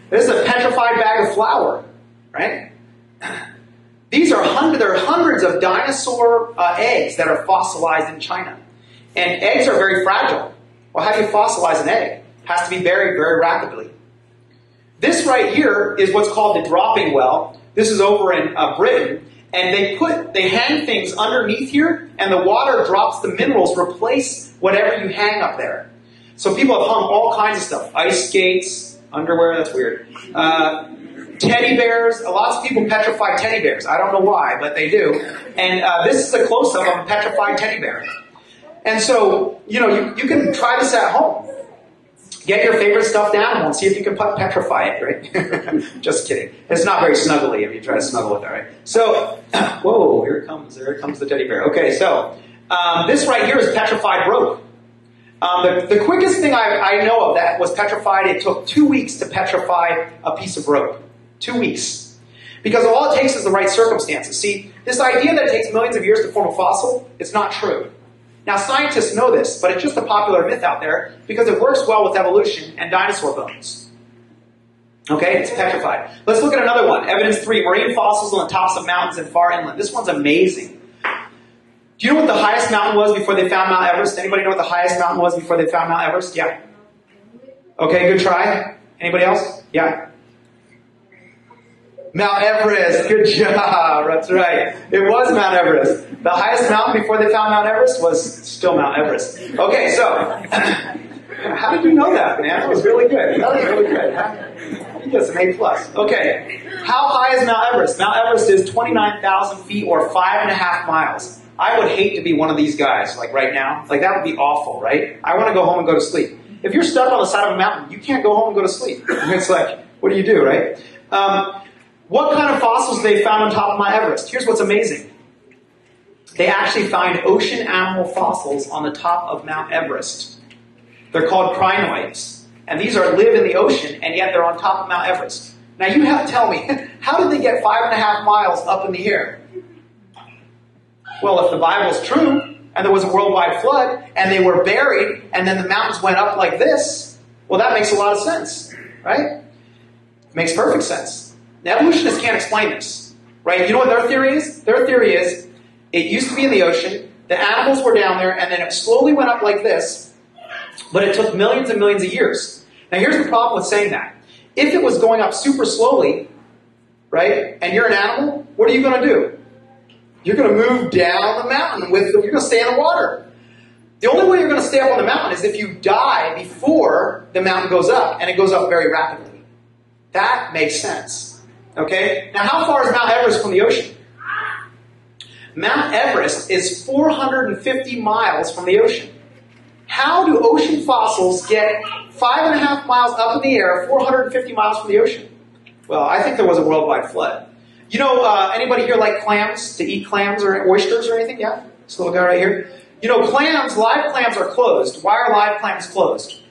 This is a petrified bag of flour. Right? These are hundreds, there are hundreds of dinosaur uh, eggs that are fossilized in China. And eggs are very fragile. Well, how do you fossilize an egg? It has to be buried very rapidly. This right here is what's called the dropping well. This is over in uh, Britain, and they put they hang things underneath here, and the water drops the minerals, replace whatever you hang up there. So people have hung all kinds of stuff: ice skates, underwear. That's weird. Uh, teddy bears. Lots of people petrify teddy bears. I don't know why, but they do. And uh, this is a close up of a petrified teddy bear. And so, you know, you, you can try this at home. Get your favorite stuffed animal and see if you can petrify it, right? Just kidding. It's not very snuggly if you try to snuggle with it, right? So, whoa, here it comes. There comes the teddy bear. Okay, so um, this right here is petrified rope. Um, the, the, quickest thing I, I know of that was petrified. It took two weeks to petrify a piece of rope. Two weeks. Because all it takes is the right circumstances. See, this idea that it takes millions of years to form a fossil, it's not true. Now, scientists know this, but it's just a popular myth out there because it works well with evolution and dinosaur bones. Okay, it's petrified. Let's look at another one. Evidence three marine fossils on the tops of mountains and far inland. This one's amazing. Do you know what the highest mountain was before they found Mount Everest? Anybody know what the highest mountain was before they found Mount Everest? Yeah. Okay, good try. Anybody else? Yeah. Mount Everest. Good job. That's right. It was Mount Everest. The highest mountain before they found Mount Everest was still Mount Everest. Okay, so how did you know that, man? That was really good. That was really good. You get some A plus. Okay, how high is Mount Everest? Mount Everest is twenty nine thousand feet or five and a half miles. I would hate to be one of these guys, like right now. Like that would be awful, right? I want to go home and go to sleep. If you're stuck on the side of a mountain, you can't go home and go to sleep. It's like, what do you do, right? Um, what kind of fossils they found on top of Mount Everest? Here's what's amazing. They actually find ocean animal fossils on the top of Mount Everest. They're called crinoids. And these are live in the ocean, and yet they're on top of Mount Everest. Now you have to tell me, how did they get five and a half miles up in the air? Well, if the Bible's true, and there was a worldwide flood, and they were buried, and then the mountains went up like this, well, that makes a lot of sense, right? Makes perfect sense. The evolutionists can't explain this, right? You know what their theory is? Their theory is it used to be in the ocean, the animals were down there, and then it slowly went up like this, but it took millions and millions of years. Now, here's the problem with saying that. If it was going up super slowly, right, and you're an animal, what are you going to do? You're going to move down the mountain with, you're going to stay in the water. The only way you're going to stay up on the mountain is if you die before the mountain goes up, and it goes up very rapidly. That makes sense. Okay? Now, how far is Mount Everest from the ocean? Mount Everest is 450 miles from the ocean. How do ocean fossils get five and a half miles up in the air, 450 miles from the ocean? Well, I think there was a worldwide flood. You know, uh, anybody here like clams? To eat clams or oysters or anything? Yeah? This little guy right here. You know, clams, live clams are closed. Why are live clams closed?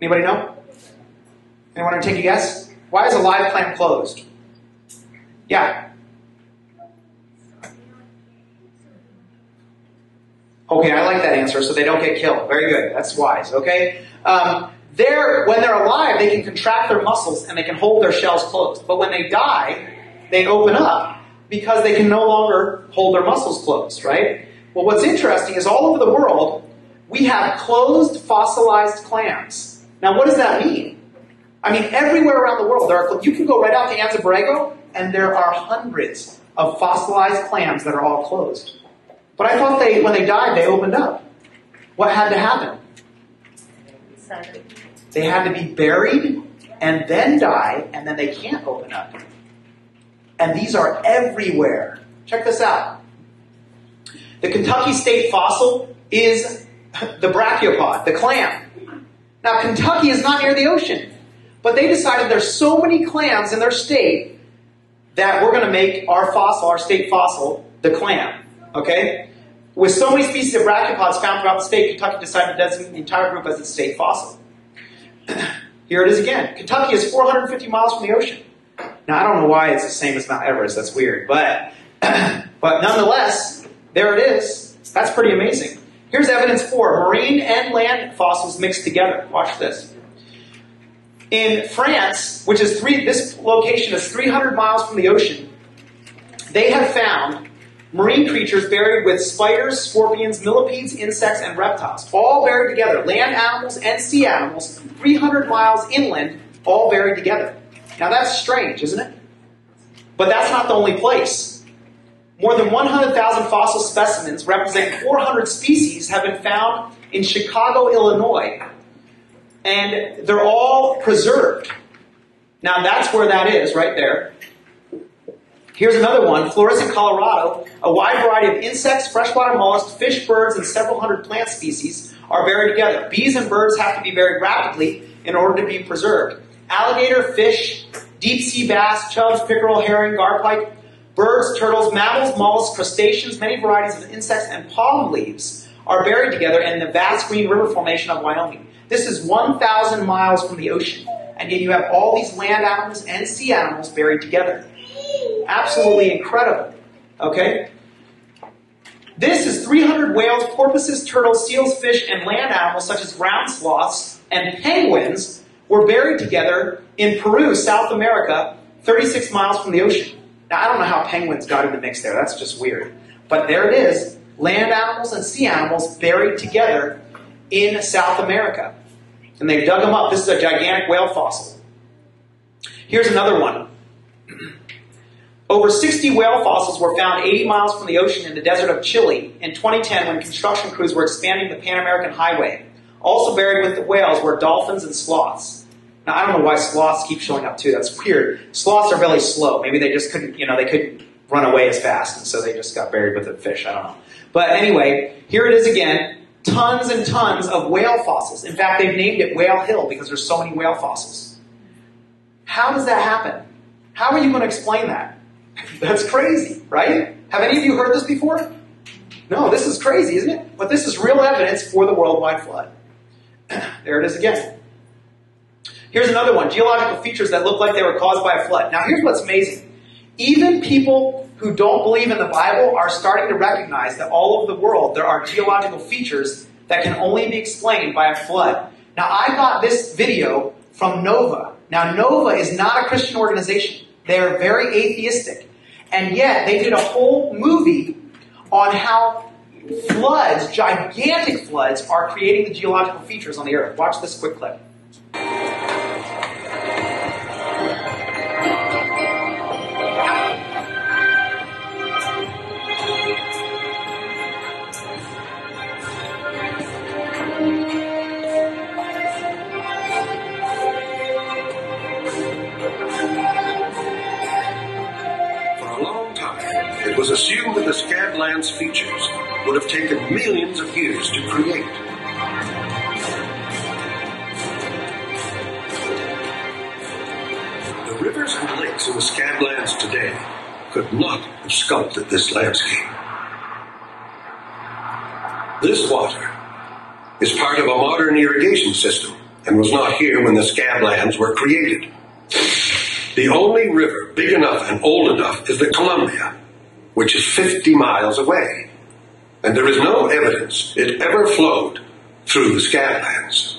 Anybody know? Anyone want to take a guess? Why is a live clam closed? Yeah. Okay, I like that answer, so they don't get killed. Very good. That's wise. Okay. Um, they're when they're alive, they can contract their muscles and they can hold their shells closed. But when they die, they open up because they can no longer hold their muscles closed. Right. Well, what's interesting is all over the world, we have closed fossilized clams. Now, what does that mean? I mean, everywhere around the world, there are, you can go right out to Anza Borrego, and there are hundreds of fossilized clams that are all closed. But I thought they, when they died, they opened up. What had to happen? They had to be buried and then die, and then they can't open up. And these are everywhere. Check this out. The Kentucky state fossil is the brachiopod, the clam. Now, Kentucky is not near the ocean, but they decided there's so many clams in their state that we're going to make our fossil, our state fossil, the clam. Okay? With so many species of brachiopods found throughout the state, Kentucky decided to designate the entire group as its state fossil. Here it is again. Kentucky is 450 miles from the ocean. Now, I don't know why it's the same as Mount Everest. That's weird. But, but nonetheless, there it is. That's pretty amazing. Here's evidence for marine and land fossils mixed together. Watch this. In France, which is three, this location is 300 miles from the ocean, they have found marine creatures buried with spiders, scorpions, millipedes, insects, and reptiles, all buried together. Land animals and sea animals, 300 miles inland, all buried together. Now that's strange, isn't it? But that's not the only place. More than 100,000 fossil specimens representing 400 species have been found in Chicago, Illinois. And they're all preserved. Now that's where that is, right there. Here's another one, Florissant, Colorado. A wide variety of insects, freshwater mollusks, fish, birds, and several hundred plant species are buried together. Bees and birds have to be buried rapidly in order to be preserved. Alligator, fish, deep sea bass, chubs, pickerel, herring, garpike, birds, turtles, mammals, mollusks, crustaceans, many varieties of insects, and palm leaves are buried together in the vast Green River Formation of Wyoming. This is 1,000 miles from the ocean, and yet you have all these land animals and sea animals buried together. Absolutely incredible. Okay? This is 300 whales, porpoises, turtles, seals, fish, and land animals such as ground sloths and penguins were buried together in Peru, South America, 36 miles from the ocean. Now, I don't know how penguins got in the mix there. That's just weird. But there it is land animals and sea animals buried together in South America. And they've dug them up. This is a gigantic whale fossil. Here's another one. Over 60 whale fossils were found 80 miles from the ocean in the desert of Chile in 2010 when construction crews were expanding the Pan American Highway. Also buried with the whales were dolphins and sloths. Now, I don't know why sloths keep showing up too. That's weird. Sloths are really slow. Maybe they just couldn't, you know, they couldn't run away as fast, and so they just got buried with the fish. I don't know. But anyway, here it is again. Tons and tons of whale fossils. In fact, they've named it Whale Hill because there's so many whale fossils. How does that happen? How are you going to explain that? That's crazy, right? Have any of you heard this before? No, this is crazy, isn't it? But this is real evidence for the worldwide flood. there it is again. Here's another one geological features that look like they were caused by a flood. Now, here's what's amazing. Even people who don't believe in the Bible are starting to recognize that all over the world there are geological features that can only be explained by a flood. Now, I got this video from Nova. Now, Nova is not a Christian organization. They are very atheistic. And yet, they did a whole movie on how floods, gigantic floods, are creating the geological features on the earth. Watch this quick clip. Have taken millions of years to create. The rivers and lakes in the Scablands today could not have sculpted this landscape. This water is part of a modern irrigation system and was not here when the Scablands were created. The only river big enough and old enough is the Columbia, which is 50 miles away. And there is no evidence it ever flowed through the Scablands.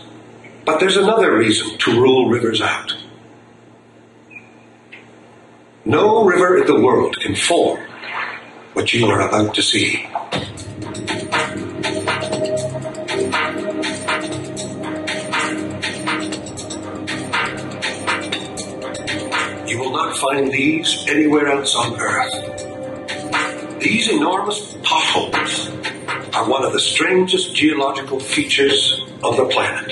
But there's another reason to rule rivers out. No river in the world can form what you are about to see. You will not find these anywhere else on Earth. These enormous potholes are one of the strangest geological features of the planet.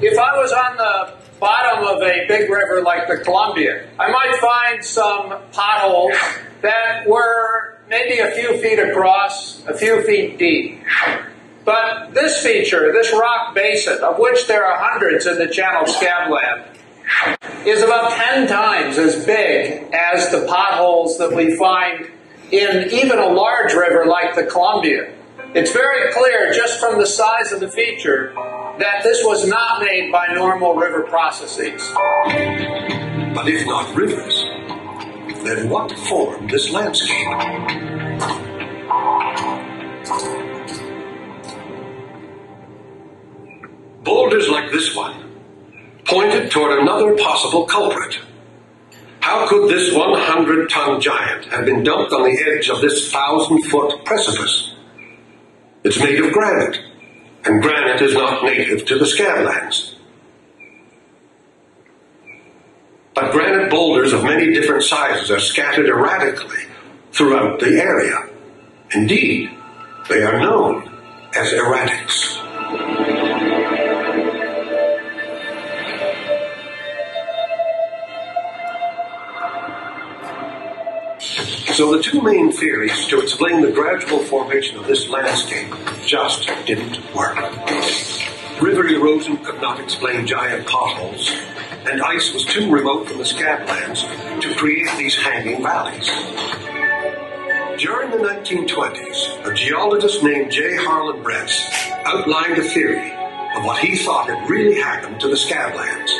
If I was on the bottom of a big river like the Columbia, I might find some potholes that were maybe a few feet across, a few feet deep. But this feature, this rock basin, of which there are hundreds in the Channel Scabland, is about 10 times as big as the potholes that we find in even a large river like the Columbia. It's very clear just from the size of the feature that this was not made by normal river processes. But if not rivers, then what formed this landscape? Boulders like this one pointed toward another possible culprit. How could this 100 ton giant have been dumped on the edge of this thousand foot precipice? It's made of granite, and granite is not native to the Scablands. But granite boulders of many different sizes are scattered erratically throughout the area. Indeed, they are known as erratics. So the two main theories to explain the gradual formation of this landscape just didn't work. River erosion could not explain giant potholes, and ice was too remote from the scablands to create these hanging valleys. During the 1920s, a geologist named J. Harlan Bretz outlined a theory of what he thought had really happened to the scablands.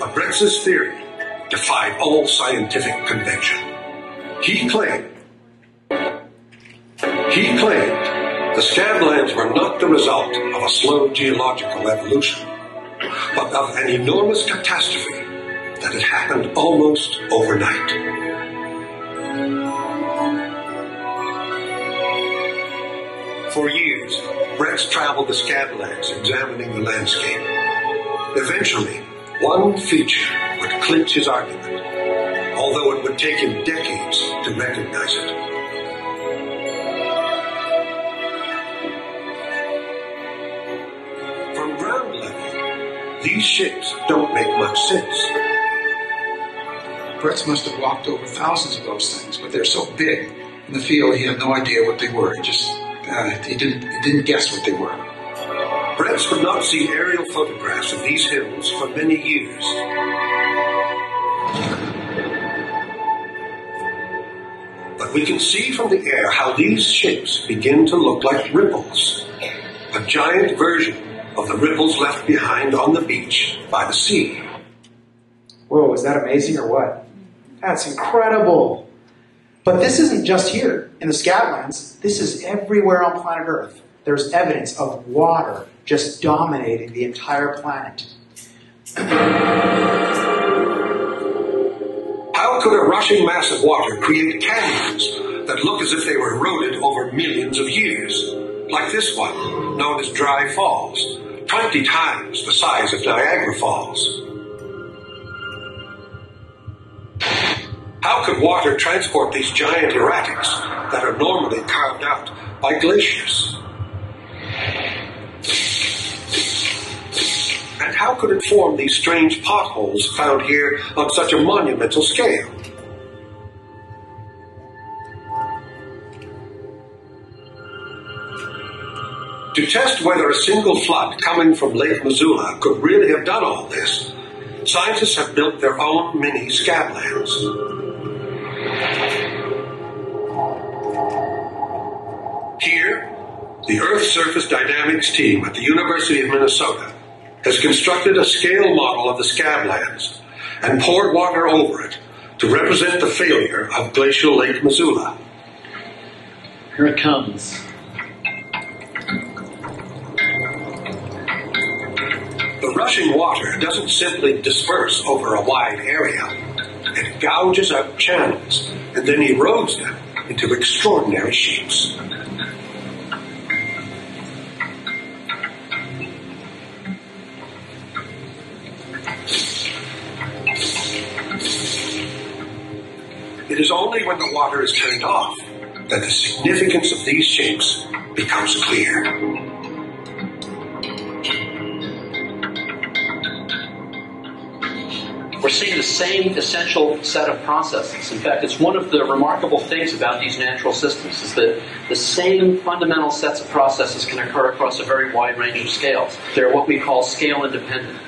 But Bretz's theory defied all scientific convention. He claimed, he claimed the Scablands were not the result of a slow geological evolution, but of an enormous catastrophe that had happened almost overnight. For years, Bretz traveled the Scablands examining the landscape. Eventually, one feature would clinch his argument although it would take him decades to recognize it. From ground level, these shapes don't make much sense. Bretz must have walked over thousands of those things, but they're so big in the field, he had no idea what they were. He just uh, he didn't he didn't guess what they were. Bretz would not see aerial photographs of these hills for many years. We can see from the air how these shapes begin to look like ripples. A giant version of the ripples left behind on the beach by the sea. Whoa, is that amazing or what? That's incredible. But this isn't just here in the Scablands. This is everywhere on planet Earth. There's evidence of water just dominating the entire planet. How could a rushing mass of water create canyons that look as if they were eroded over millions of years? Like this one, known as Dry Falls, 20 times the size of Niagara Falls. How could water transport these giant erratics that are normally carved out by glaciers? And how could it form these strange potholes found here on such a monumental scale? To test whether a single flood coming from Lake Missoula could really have done all this, scientists have built their own mini scablands. Here, the Earth Surface Dynamics team at the University of Minnesota has constructed a scale model of the scablands and poured water over it to represent the failure of glacial Lake Missoula. Here it comes. The rushing water doesn't simply disperse over a wide area. It gouges out channels and then erodes them into extraordinary shapes. It is only when the water is turned off that the significance of these shapes becomes clear. We're seeing the same essential set of processes. In fact, it's one of the remarkable things about these natural systems is that the same fundamental sets of processes can occur across a very wide range of scales. They're what we call scale independent.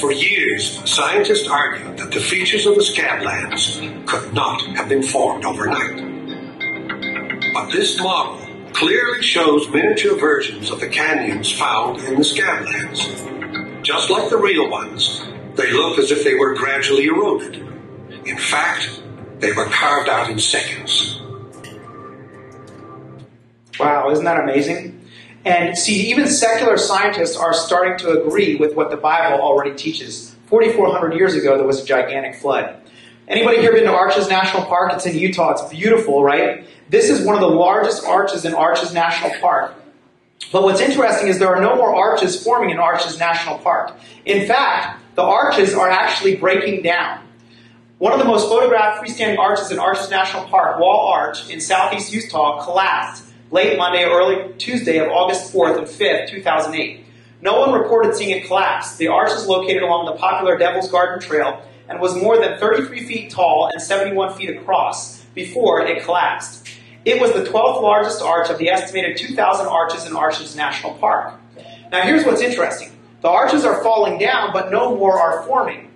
For years, scientists argued that the features of the scablands could not have been formed overnight. But this model clearly shows miniature versions of the canyons found in the scablands. Just like the real ones, they look as if they were gradually eroded. In fact, they were carved out in seconds. Wow, isn't that amazing? And see, even secular scientists are starting to agree with what the Bible already teaches. 4,400 years ago, there was a gigantic flood. Anybody here been to Arches National Park? It's in Utah. It's beautiful, right? This is one of the largest arches in Arches National Park. But what's interesting is there are no more arches forming in Arches National Park. In fact, the arches are actually breaking down. One of the most photographed freestanding arches in Arches National Park, Wall Arch in southeast Utah, collapsed late Monday, early Tuesday of August 4th and 5th, 2008. No one reported seeing it collapse. The arch is located along the popular Devil's Garden Trail and was more than 33 feet tall and 71 feet across before it collapsed. It was the 12th largest arch of the estimated 2,000 arches in Arches National Park. Now, here's what's interesting the arches are falling down, but no more are forming.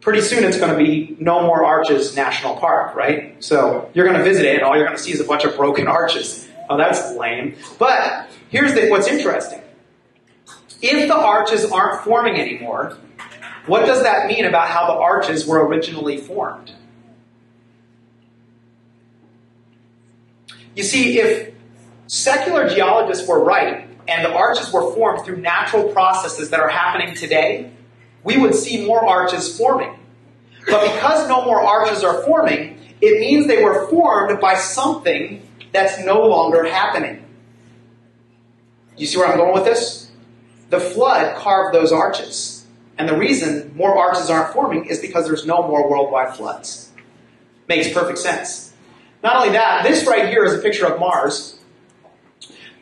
Pretty soon it's going to be no more arches National Park, right? So you're going to visit it, and all you're going to see is a bunch of broken arches. Oh, that's lame. But here's the, what's interesting. If the arches aren't forming anymore, what does that mean about how the arches were originally formed? You see, if secular geologists were right and the arches were formed through natural processes that are happening today, we would see more arches forming. But because no more arches are forming, it means they were formed by something that's no longer happening. You see where I'm going with this? The flood carved those arches. And the reason more arches aren't forming is because there's no more worldwide floods. Makes perfect sense. Not only that, this right here is a picture of Mars.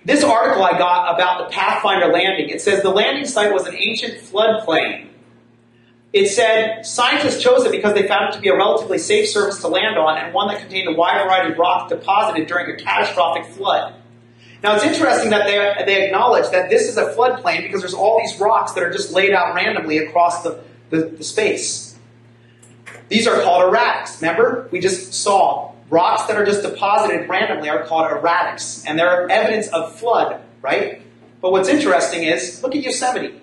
This article I got about the Pathfinder landing, it says the landing site was an ancient floodplain. It said scientists chose it because they found it to be a relatively safe surface to land on and one that contained a wide variety of rock deposited during a catastrophic flood. Now it's interesting that they, they acknowledge that this is a floodplain because there's all these rocks that are just laid out randomly across the, the, the space. These are called erratics. Remember? We just saw rocks that are just deposited randomly are called erratics, and they're evidence of flood, right? But what's interesting is, look at Yosemite.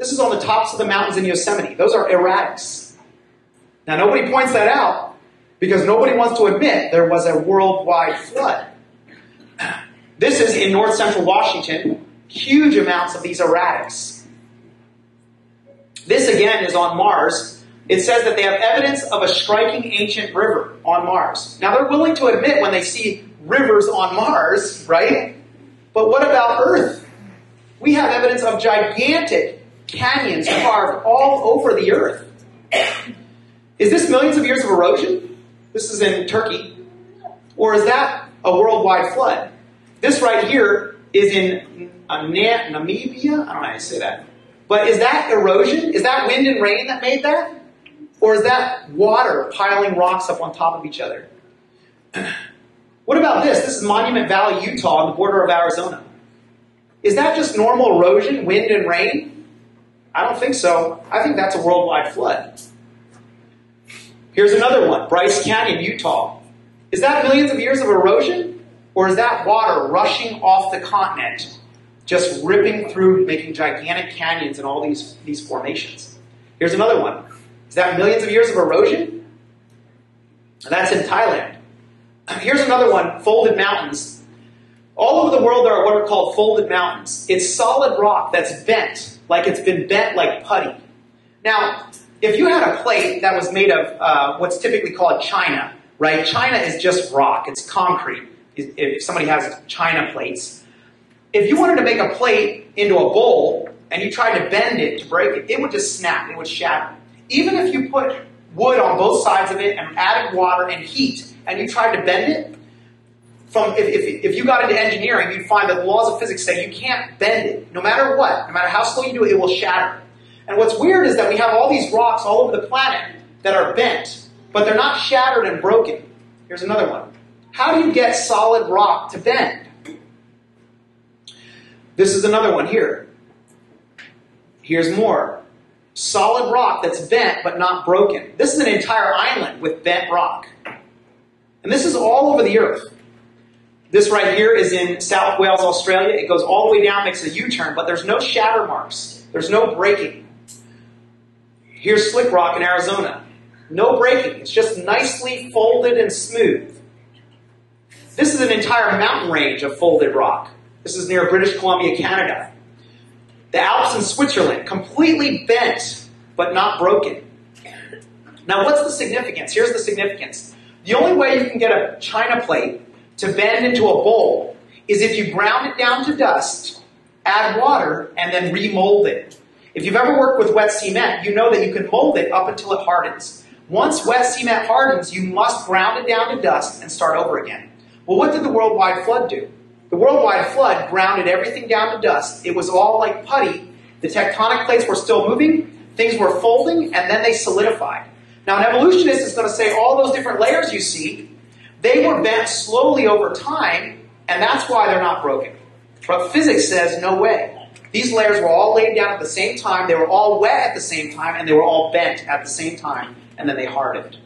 This is on the tops of the mountains in Yosemite. Those are erratics. Now, nobody points that out because nobody wants to admit there was a worldwide flood. This is in north central Washington, huge amounts of these erratics. This again is on Mars. It says that they have evidence of a striking ancient river on Mars. Now they're willing to admit when they see rivers on Mars, right? But what about Earth? We have evidence of gigantic canyons carved all over the Earth. Is this millions of years of erosion? This is in Turkey. Or is that a worldwide flood? This right here is in Namibia. I don't know how to say that. But is that erosion? Is that wind and rain that made that? Or is that water piling rocks up on top of each other? What about this? This is Monument Valley, Utah, on the border of Arizona. Is that just normal erosion, wind and rain? I don't think so. I think that's a worldwide flood. Here's another one Bryce Canyon, Utah. Is that millions of years of erosion? Or is that water rushing off the continent, just ripping through, making gigantic canyons and all these, these formations? Here's another one. Is that millions of years of erosion? That's in Thailand. Here's another one folded mountains. All over the world, there are what are called folded mountains. It's solid rock that's bent, like it's been bent like putty. Now, if you had a plate that was made of uh, what's typically called china, right? China is just rock, it's concrete. If somebody has china plates, if you wanted to make a plate into a bowl and you tried to bend it to break it, it would just snap, it would shatter. Even if you put wood on both sides of it and added water and heat and you tried to bend it, from if, if, if you got into engineering, you'd find that the laws of physics say you can't bend it. No matter what, no matter how slow you do it, it will shatter. And what's weird is that we have all these rocks all over the planet that are bent, but they're not shattered and broken. Here's another one. How do you get solid rock to bend? This is another one here. Here's more. Solid rock that's bent but not broken. This is an entire island with bent rock. And this is all over the earth. This right here is in South Wales, Australia. It goes all the way down, makes a U turn, but there's no shatter marks. There's no breaking. Here's Slick Rock in Arizona. No breaking. It's just nicely folded and smooth. This is an entire mountain range of folded rock. This is near British Columbia, Canada. The Alps in Switzerland, completely bent, but not broken. Now, what's the significance? Here's the significance. The only way you can get a china plate to bend into a bowl is if you ground it down to dust, add water, and then remold it. If you've ever worked with wet cement, you know that you can mold it up until it hardens. Once wet cement hardens, you must ground it down to dust and start over again. Well, what did the worldwide flood do? The worldwide flood grounded everything down to dust. It was all like putty. The tectonic plates were still moving, things were folding, and then they solidified. Now, an evolutionist is going to say all those different layers you see, they were bent slowly over time, and that's why they're not broken. But physics says no way. These layers were all laid down at the same time, they were all wet at the same time, and they were all bent at the same time, and then they hardened.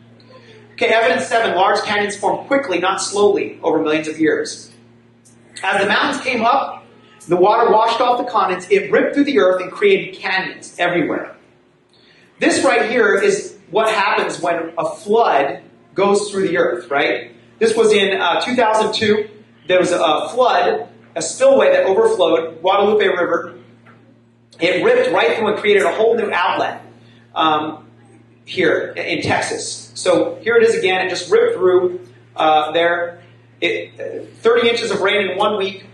Okay, evidence seven large canyons formed quickly, not slowly, over millions of years. As the mountains came up, the water washed off the continents, it ripped through the earth and created canyons everywhere. This right here is what happens when a flood goes through the earth, right? This was in uh, 2002. There was a flood, a spillway that overflowed Guadalupe River. It ripped right through and created a whole new outlet um, here in Texas. So here it is again. It just ripped through uh, there. It, 30 inches of rain in one week.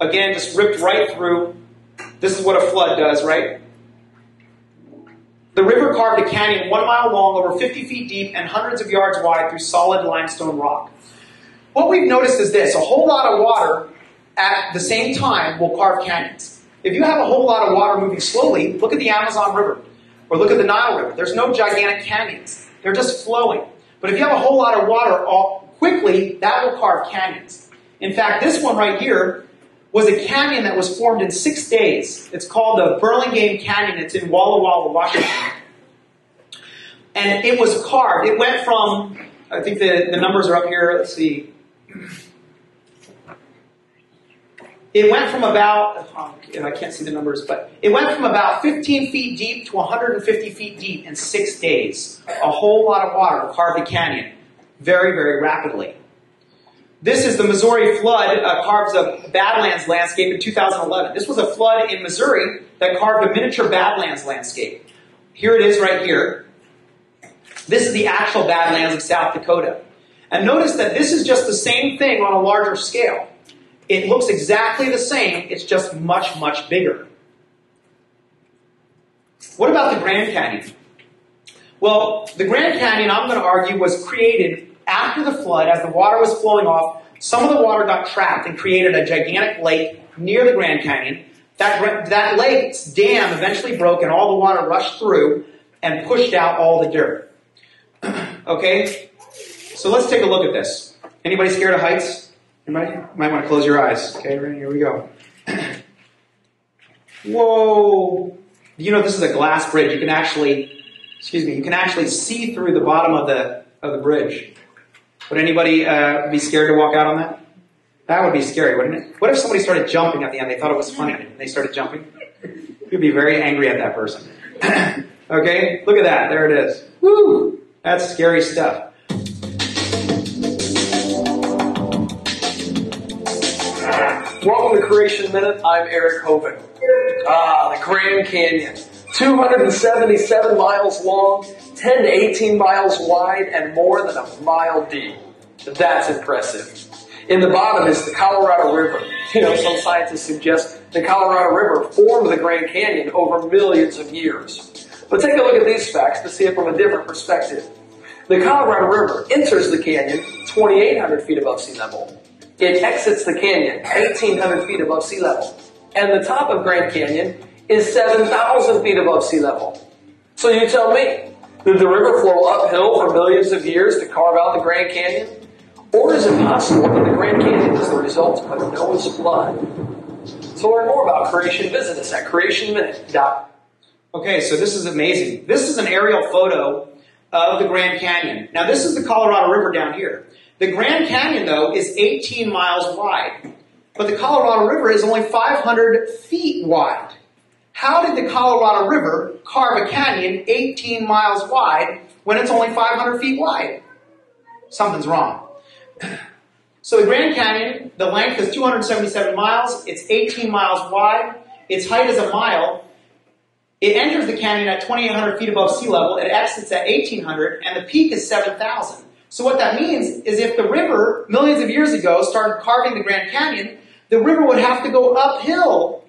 Again, just ripped right through. This is what a flood does, right? The river carved a canyon one mile long, over 50 feet deep, and hundreds of yards wide through solid limestone rock. What we've noticed is this a whole lot of water at the same time will carve canyons. If you have a whole lot of water moving slowly, look at the Amazon River or look at the Nile River. There's no gigantic canyons, they're just flowing. But if you have a whole lot of water all quickly, that will carve canyons. In fact, this one right here was a canyon that was formed in six days. It's called the Burlingame Canyon. It's in Walla Walla, Washington. And it was carved. It went from, I think the, the numbers are up here. Let's see. It went from about, oh, I can't see the numbers, but it went from about 15 feet deep to 150 feet deep in six days. A whole lot of water carved the canyon very, very rapidly. This is the Missouri flood uh, carves a Badlands landscape in 2011. This was a flood in Missouri that carved a miniature Badlands landscape. Here it is right here. This is the actual Badlands of South Dakota. And notice that this is just the same thing on a larger scale. It looks exactly the same, it's just much, much bigger. What about the Grand Canyon? Well, the Grand Canyon, I'm going to argue, was created after the flood, as the water was flowing off, some of the water got trapped and created a gigantic lake near the Grand Canyon. That, that lake's dam eventually broke and all the water rushed through and pushed out all the dirt. okay? So let's take a look at this. Anybody scared of heights? Anybody? Might want to close your eyes. Okay? Here we go. Whoa! You know this is a glass bridge. You can actually, excuse me, you can actually see through the bottom of the of the bridge. Would anybody uh, be scared to walk out on that? That would be scary, wouldn't it? What if somebody started jumping at the end? They thought it was funny and they started jumping. You'd be very angry at that person. okay, look at that. There it is. Woo! That's scary stuff. Welcome to Creation Minute. I'm Eric Hovind. Ah, the Grand Canyon. 277 miles long, 10 to 18 miles wide, and more than a mile deep. That's impressive. In the bottom is the Colorado River. You know, some scientists suggest the Colorado River formed the Grand Canyon over millions of years. But take a look at these facts to see it from a different perspective. The Colorado River enters the canyon 2,800 feet above sea level. It exits the canyon 1,800 feet above sea level. And the top of Grand Canyon is 7,000 feet above sea level. So you tell me, did the river flow uphill for millions of years to carve out the Grand Canyon? Or is it possible that the Grand Canyon is the result of Noah's flood? To learn more about creation, visit us at creationminute.com. Okay, so this is amazing. This is an aerial photo of the Grand Canyon. Now, this is the Colorado River down here. The Grand Canyon, though, is 18 miles wide, but the Colorado River is only 500 feet wide. How did the Colorado River carve a canyon 18 miles wide when it's only 500 feet wide? Something's wrong. So the Grand Canyon, the length is 277 miles. It's 18 miles wide. Its height is a mile. It enters the canyon at 2,800 feet above sea level. It exits at 1,800, and the peak is 7,000. So what that means is if the river, millions of years ago, started carving the Grand Canyon, the river would have to go uphill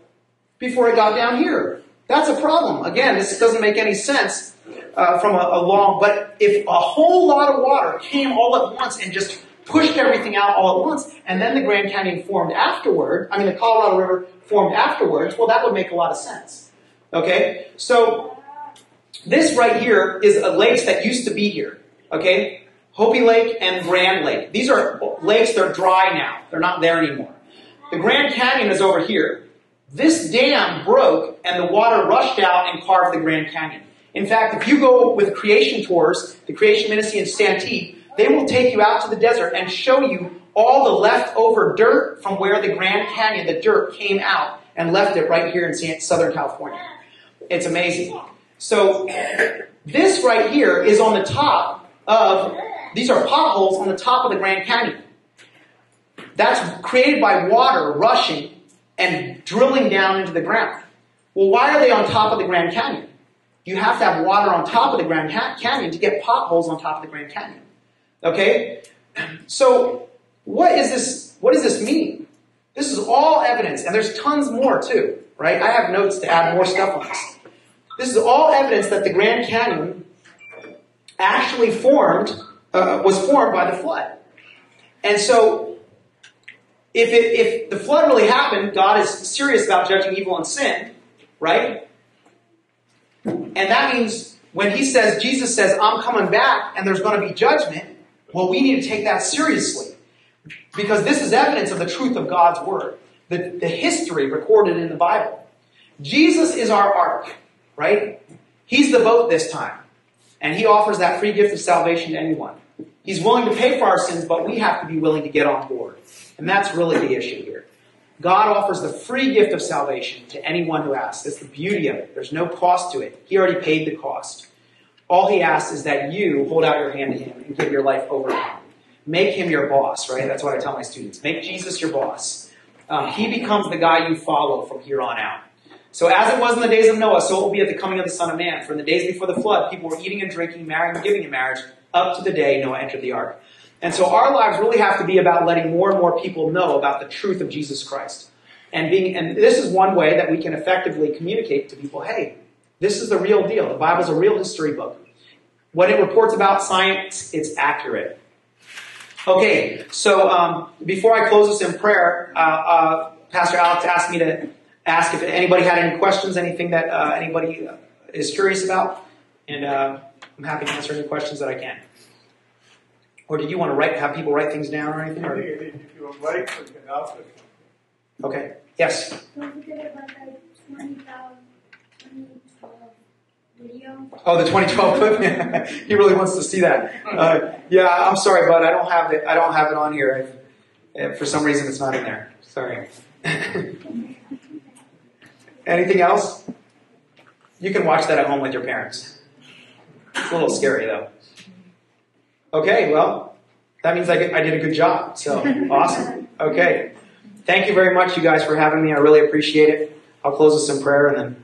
before it got down here. That's a problem. Again, this doesn't make any sense uh, from a, a long, but if a whole lot of water came all at once and just pushed everything out all at once, and then the Grand Canyon formed afterward, I mean, the Colorado River formed afterwards, well, that would make a lot of sense. Okay? So, this right here is a lakes that used to be here. Okay? Hopi Lake and Grand Lake. These are lakes, they're dry now. They're not there anymore. The Grand Canyon is over here. This dam broke and the water rushed out and carved the Grand Canyon. In fact, if you go with creation tours, the Creation Ministry in Santee, they will take you out to the desert and show you all the leftover dirt from where the Grand Canyon, the dirt came out and left it right here in Southern California. It's amazing. So, this right here is on the top of, these are potholes on the top of the Grand Canyon. That's created by water rushing and drilling down into the ground. Well, why are they on top of the Grand Canyon? You have to have water on top of the Grand Canyon to get potholes on top of the Grand Canyon. Okay? So, what is this, what does this mean? This is all evidence, and there's tons more too, right? I have notes to add more stuff on this. This is all evidence that the Grand Canyon actually formed, uh, was formed by the flood. And so, if, it, if the flood really happened, God is serious about judging evil and sin, right? And that means when he says, Jesus says, I'm coming back and there's going to be judgment, well, we need to take that seriously. Because this is evidence of the truth of God's Word, the, the history recorded in the Bible. Jesus is our ark, right? He's the boat this time. And He offers that free gift of salvation to anyone. He's willing to pay for our sins, but we have to be willing to get on board. And that's really the issue here. God offers the free gift of salvation to anyone who asks. That's the beauty of it. There's no cost to it. He already paid the cost. All he asks is that you hold out your hand to him and give your life over to him. Make him your boss, right? That's what I tell my students. Make Jesus your boss. Um, he becomes the guy you follow from here on out. So as it was in the days of Noah, so it will be at the coming of the Son of Man. For in the days before the flood, people were eating and drinking, marrying and giving in marriage, up to the day Noah entered the ark. And so our lives really have to be about letting more and more people know about the truth of Jesus Christ. And being, and this is one way that we can effectively communicate to people, hey, this is the real deal. The Bible's a real history book. When it reports about science, it's accurate. Okay, so um, before I close this in prayer, uh, uh, Pastor Alex asked me to ask if anybody had any questions, anything that uh, anybody is curious about, and uh, I'm happy to answer any questions that I can. Or did you want to write, have people write things down or anything? Or? If you invite, we can ask. Okay. Yes. Don't forget about that 2012 video. Oh, the 2012 clip. he really wants to see that. Uh, yeah, I'm sorry, bud. I don't have it. I don't have it on here. For some reason, it's not in there. Sorry. Anything else? You can watch that at home with your parents. It's a little scary, though. Okay, well, that means I, I did a good job. So awesome. Okay. Thank you very much, you guys, for having me. I really appreciate it. I'll close with some prayer and then.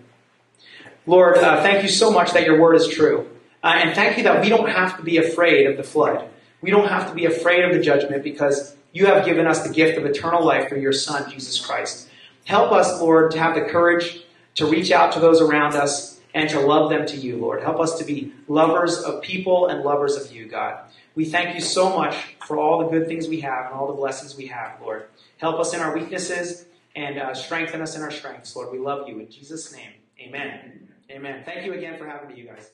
Lord, uh, thank you so much that your word is true. Uh, and thank you that we don't have to be afraid of the flood. We don't have to be afraid of the judgment because you have given us the gift of eternal life through your Son, Jesus Christ. Help us, Lord, to have the courage to reach out to those around us and to love them to you, Lord. Help us to be lovers of people and lovers of you, God. We thank you so much for all the good things we have and all the blessings we have, Lord. Help us in our weaknesses and uh, strengthen us in our strengths, Lord. We love you. In Jesus' name, amen. Amen. Thank you again for having me, you guys.